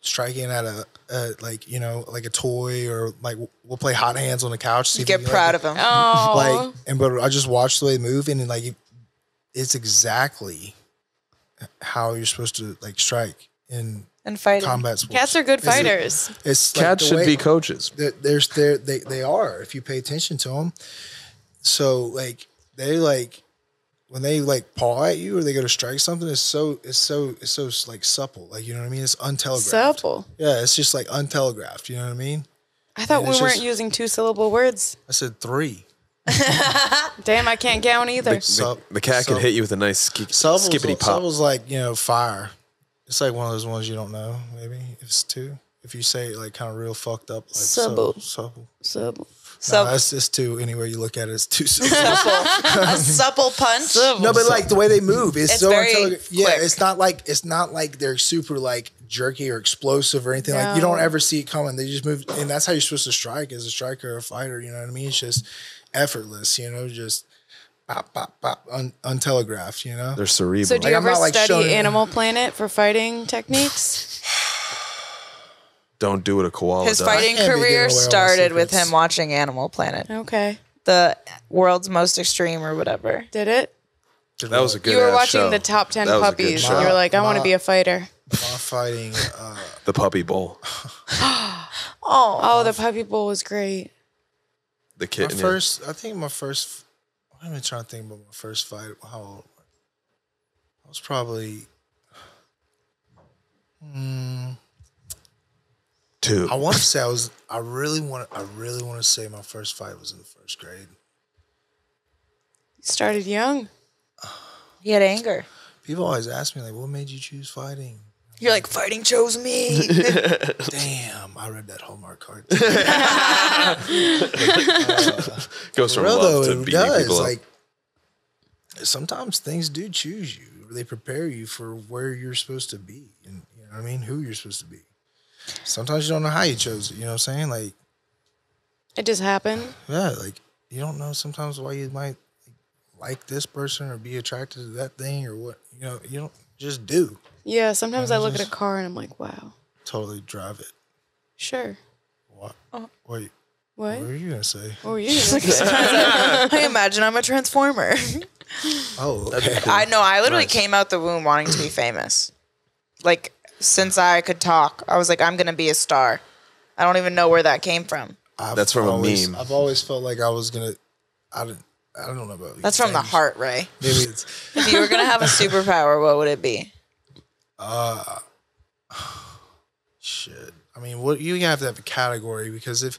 striking at a, a like you know like a toy or like we'll play hot hands on the couch. See you if get he can, proud like, of them. Oh, like and but I just watch the way they move and, like it's exactly how you're supposed to like strike in and fighting. combat sports. cats are good It's- fighters. It's like Cats the should way- be coaches. they're, there's they're, they they are if you pay attention to them. So like they like when they like paw at you or they go to strike something, it's so it's so it's so like supple. Like you know what I mean? It's untelegraphed. Supple. Yeah, it's just like untelegraphed. You know what I mean? I thought And we weren't just- using two syllable words. I said three. Damn, I can't count either. The, Sup- the cat sup- could hit you with a nice ski, Supple's, skippity pop. supple's like you know fire. It's like one of those ones you don't know. Maybe if it's two. If you say it like kind of real fucked up, like Supple. supple. supple. Supple. So no, it's, it's two. Anywhere you look at it, it's two. syllables. a supple punch. No, but like the way they move, it's, It's so very untele- Yeah, quick. it's not like it's not like they're super like jerky or explosive or anything. Like you don't ever see it coming. They just move, and that's how you're supposed to strike as a striker or a fighter. You know what I mean? It's just effortless. You know, just pop, pop, pop, un, untelegraphed. You know, They're cerebral. So do you I'm ever not, like, study showing- Animal Planet for fighting techniques? Don't do what a koala His does. fighting can't be giving away career started with him watching Animal Planet, Okay. the world's most extreme or whatever. Did it? That was a good. you were watching show. the top 10 That was a good puppies. And you're like, I want to be a fighter. my fighting. Uh, the puppy bowl. Oh, oh, the puppy bowl was great. The my kitten. yeah. first, I think my first. I'm even trying to think about my first fight. How old? I was probably. Mm, Two. I want to say I was. I really want. I really want to say my first fight was in the first grade. You started young. He had anger. People always ask me like, "What made you choose fighting?" You're like, fighting chose me. Damn, I read that Hallmark card. Goes from love though, to it beating does. people up. Like sometimes things do choose you. They prepare you for where you're supposed to be, and you know what I mean, who you're supposed to be. Sometimes you don't know how you chose it. You know what I'm saying? Like, It just happened. yeah, like you don't know sometimes why you might like this person or be attracted to that thing or what. You know, you don't just do. Yeah, sometimes I look at a car and I'm like, wow, Totally drive it. sure. What? Oh. Wait, What? what were you gonna say? What were you gonna say? I imagine I'm a transformer. Oh, okay. I know. I literally Nice. came out the womb wanting to be famous. Like since I could talk, I was like, I'm gonna be a star. I don't even know where that came from. I've That's from a always- meme. I've always felt like I was gonna. I didn't. I don't know about. You. That's from the famous. heart, Ray. Maybe it's. If you were gonna have a superpower, what would it be? Uh, shit. I mean, what you have to have a category because if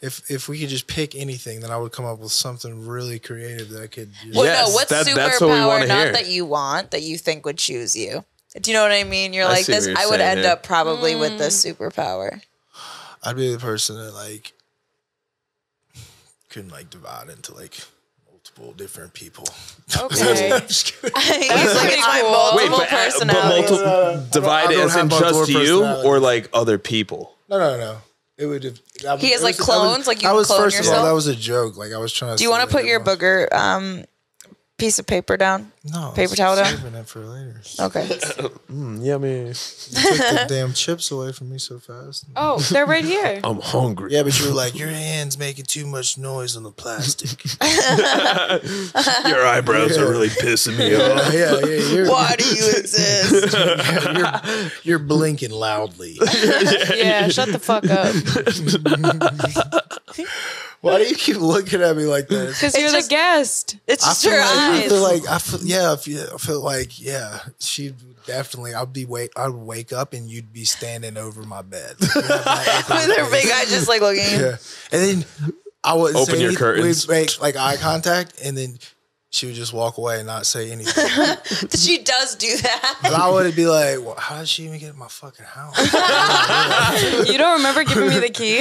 if if we could just pick anything, then I would come up with something really creative that could. Just, Well, Yes, no, what's that- that's what we superpower wanna not hear. that you want that you think would choose you? Do you know what I mean? You're I like this. you're I would end here. up probably with this mm. superpower. I'd be the person that like couldn't like divide into like multiple different people. Okay. I'm. He's like pretty my cool. multiple Wait, but, uh, but personalities. multiple divide I don't as in just you or like other people. No, no, no. It would. Have, that He has, like, was- that was- clones, like you that can was clone first of all that was a joke. Like I was trying to. Do you want to put your booger um, piece of paper down? no paper towel down? Saving it for later. Okay. Yummy. You took the damn chips away from me so fast. Oh, they're right here. I'm hungry. Yeah, but you were like, your hands making too much noise on the plastic. Your eyebrows are really pissing me off. yeah, yeah, you're, Why do you exist? you're, you're blinking loudly. Yeah, shut the fuck up. Why do you keep looking at me like that? Because you're just- the guest. It's I just feel your like I feel like I feel yeah, I feel, I feel like yeah, she definitely. I'd be wake. I'd wake up and you'd be standing over my bed Like, you have that look on With your her big eyes just like looking. Yeah, and then I would Open say your anything- curtains. We'd make like eye contact, and then she would just walk away and not say anything. She does do that. and I would be like, well, "How did she even get in my fucking house?" You don't remember giving me the key?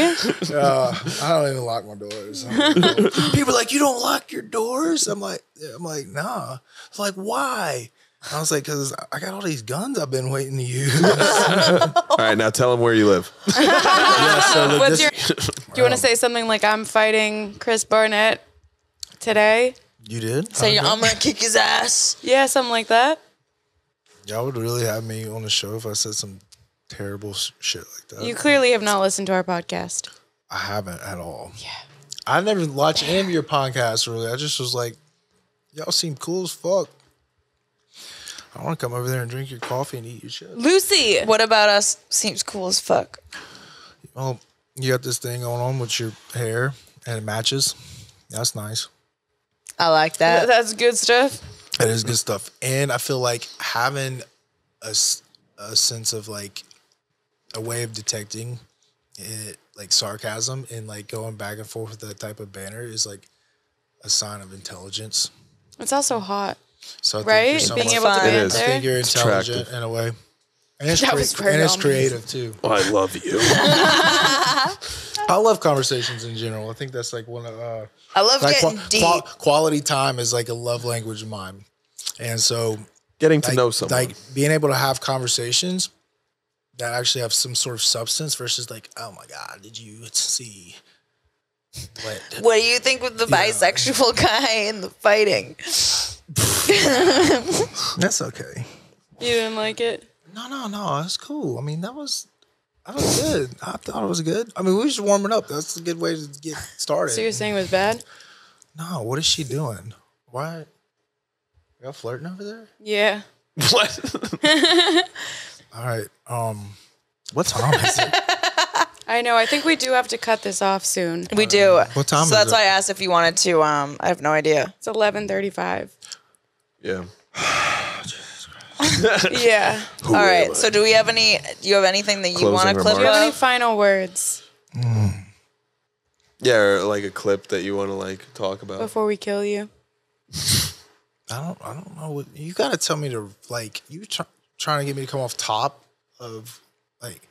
Uh, I don't even lock my doors. People are like, you don't lock your doors. I'm like, I'm like, nah. It's like, why? I was like, because I got all these guns I've been waiting to use. All right, now tell him where you live. yeah, so What's this- your? Do you want to say something like I'm fighting Chris Barnett today? You did? Say, I'm gonna kick his ass. Yeah, something like that. Y'all would really have me on the show if I said some terrible s- shit like that. You clearly have not listened to our podcast. I haven't at all. Yeah. I never watched any of your podcasts really. I just was like, y'all seem cool as fuck. I want to come over there and drink your coffee and eat your shit. Lucy. What about us seems cool as fuck? Well, you got this thing going on with your hair and it matches. That's nice. I like that. That's good stuff. That is good stuff. And I feel like having a, a sense of like a way of detecting it, like sarcasm and like going back and forth with that type of banner is like a sign of intelligence. It's also hot, So I right? you're Being able to Fun. be It out. I think you're intelligent in a way. And it's, That crea- was very and it's creative too. I love you. I love conversations in general. I think that's like one of uh, I love like getting qua- deep. qua- quality time is like a love language of mine, and so Getting to like, know someone. like being able to have conversations that actually have some sort of substance versus like, oh my god, did you see What? What do you think with the bisexual guy in the fighting? That's okay. You didn't like it? No, no, no. That's cool. I mean, that was that was good. I thought it was good. I mean, we were just warming up. That's a good way to get started. So you're saying it was bad? No, what is she doing? Why? Y'all flirting over there? Yeah. What? All right. Um, what time is it? I know. I think we do have to cut this off soon. We do. What time So is that's why I asked if you wanted to. Um, I have no idea. It's 11:35. yeah. Yeah. All right. So do we have any? Do you have anything that you Closing want to clip Do you have any up? final words hmm. Yeah, or like a clip that you want to like talk about. before we kill you? I don't. I don't know what you got to tell me to like. You try, trying to get me to come off top of like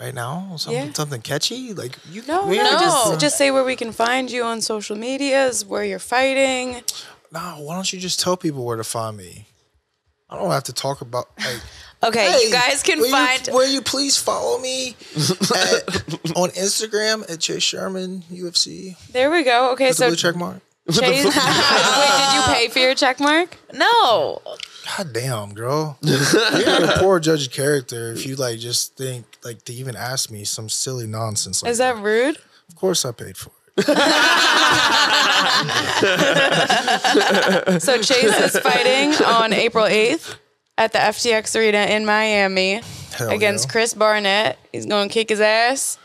right now? Something, Yeah. something catchy? Like you? No, we no, gotta just just say where we can find you on social medias, where you're fighting. no. Why don't you just tell people where to find me? I don't have to talk about like. Okay, Hey, you guys can will find. You, will you please follow me at, on Instagram at Chase Sherman UFC? There we go. Okay, With the so blue check mark. Chase, wait, did you pay for your check mark? no. God damn, girl. You're a poor judge of character if you like just think like to even ask me some silly nonsense like Is that rude? Of course I paid for it. So Chase is fighting on April 8th at the FTX Arena in Miami Hell against yeah. Chris Barnett. He's going to kick his ass.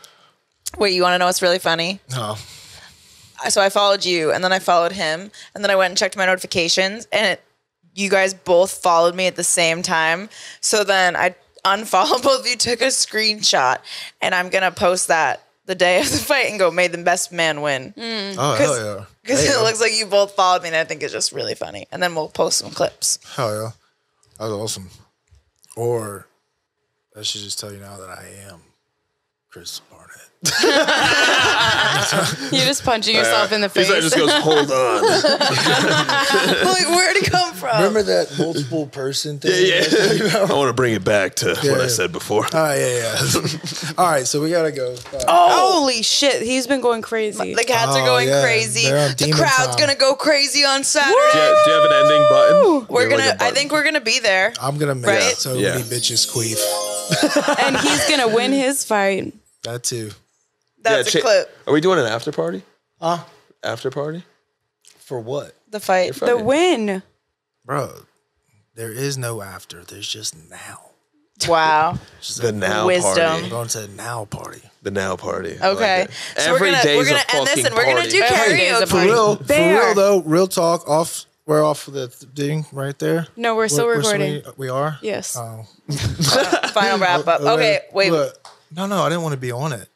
Wait, you want to know what's really funny? No. So I followed you, and then I followed him, and then I went and checked my notifications, and it, you guys both followed me at the same time. So then I unfollowed both of you, took a screenshot, and I'm gonna post that the day of the fight and go, "May the best man win," mm. Oh hell yeah. because it go. looks like you both followed me, and I think it's just really funny. And then we'll post some clips. Hell yeah. That was awesome. Or I should just tell you now that I am Chris Barnett. You're just punching yourself in the face. He's like, just goes, hold on. like, where'd it come from? Remember that multiple person thing? yeah. yeah. I want to bring it back to what Yeah. I said before. All right, yeah, yeah. All right, so we gotta go. Uh, Holy shit, he's been going crazy. the cats are Oh, going yeah. crazy. The crowd's gonna go crazy on Saturday. Do you, do you have an ending button? We're Do you have, gonna. like, a I button? think we're gonna be there. I'm gonna make Right? so Yeah. many bitches queef. and he's going to win his fight. That too. That's Yeah, a cha- clip. Are we doing an after party? Huh? After party? For what? The fight. The win. Bro, there is no after. There's just now. Wow. The now Wisdom. We're party. going to the now party. The now party. I like Okay. it. So we're Every gonna- day's we're gonna- a and fucking listen, we're gonna party. do Every day a karaoke. For party. real, for They real though, real talk. Off, we're off of the thing right there. No, we're still We're- we're recording. we are. yes. Oh. Final wrap up. Okay, wait. Look, no, no, I didn't want to be on it.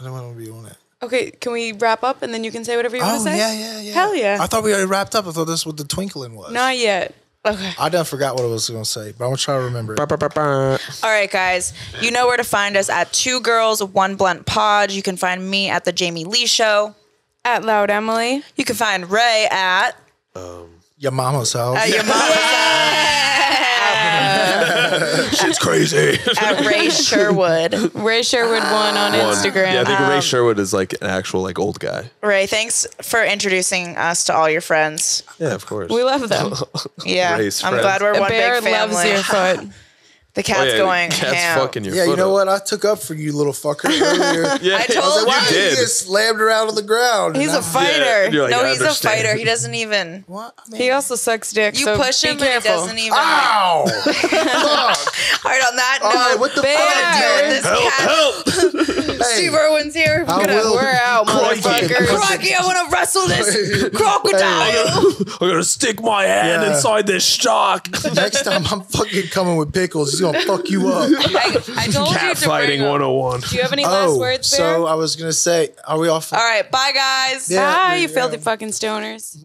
I didn't want to be on it. Okay, can we wrap up and then you can say whatever you want Oh to say? yeah, yeah, yeah. Hell yeah. I thought we already wrapped up. I thought this was what the twinkling was. Not yet. Okay. I done forgot what I was gonna say, but I'm gonna try to remember. It. All right, guys. You know where to find us at Two Girls One Blunt Pod. You can find me at the Jaime Lee Show. At Loud Emily. You can find Ray at um, Your mama's house. at your mama's Shit's crazy. at Ray Sherwood. Ray Sherwood one on Instagram. Yeah, I think Um, Ray Sherwood is like an actual like old guy. Ray, thanks for introducing us to all your friends. Yeah, of course. we love them. Yeah, Ray's I'm friends. glad we're A one bear big loves family. your foot. The cat's Oh, yeah, going Cat's ham. fucking your yeah, you know up. what? I took up for you, little fucker. Earlier. Yeah, I told was like, you. you Why did. you get slammed around on the ground? He's a fighter. you're like, no, I he's a fighter. He doesn't even. What? I mean, He also sucks dick. You so push him, but he doesn't even. Ow! Fuck! All right, on that note, right, what the Bear. fuck, this help, cat. Hey, Steve Irwin's here. I Gonna- will- We're out, Crikey. motherfuckers. Crocky, I want to wrestle this crocodile. I'm gonna stick my hand inside this shark. Next time I'm fucking coming with pickles, he's gonna fuck you up. I, I told you Cat to fighting bring them. 101. Do you have any oh, last Oh, words, Bear? so I was gonna say, are we off? All right, bye guys. Yeah, Bye, there you you filthy fucking stoners.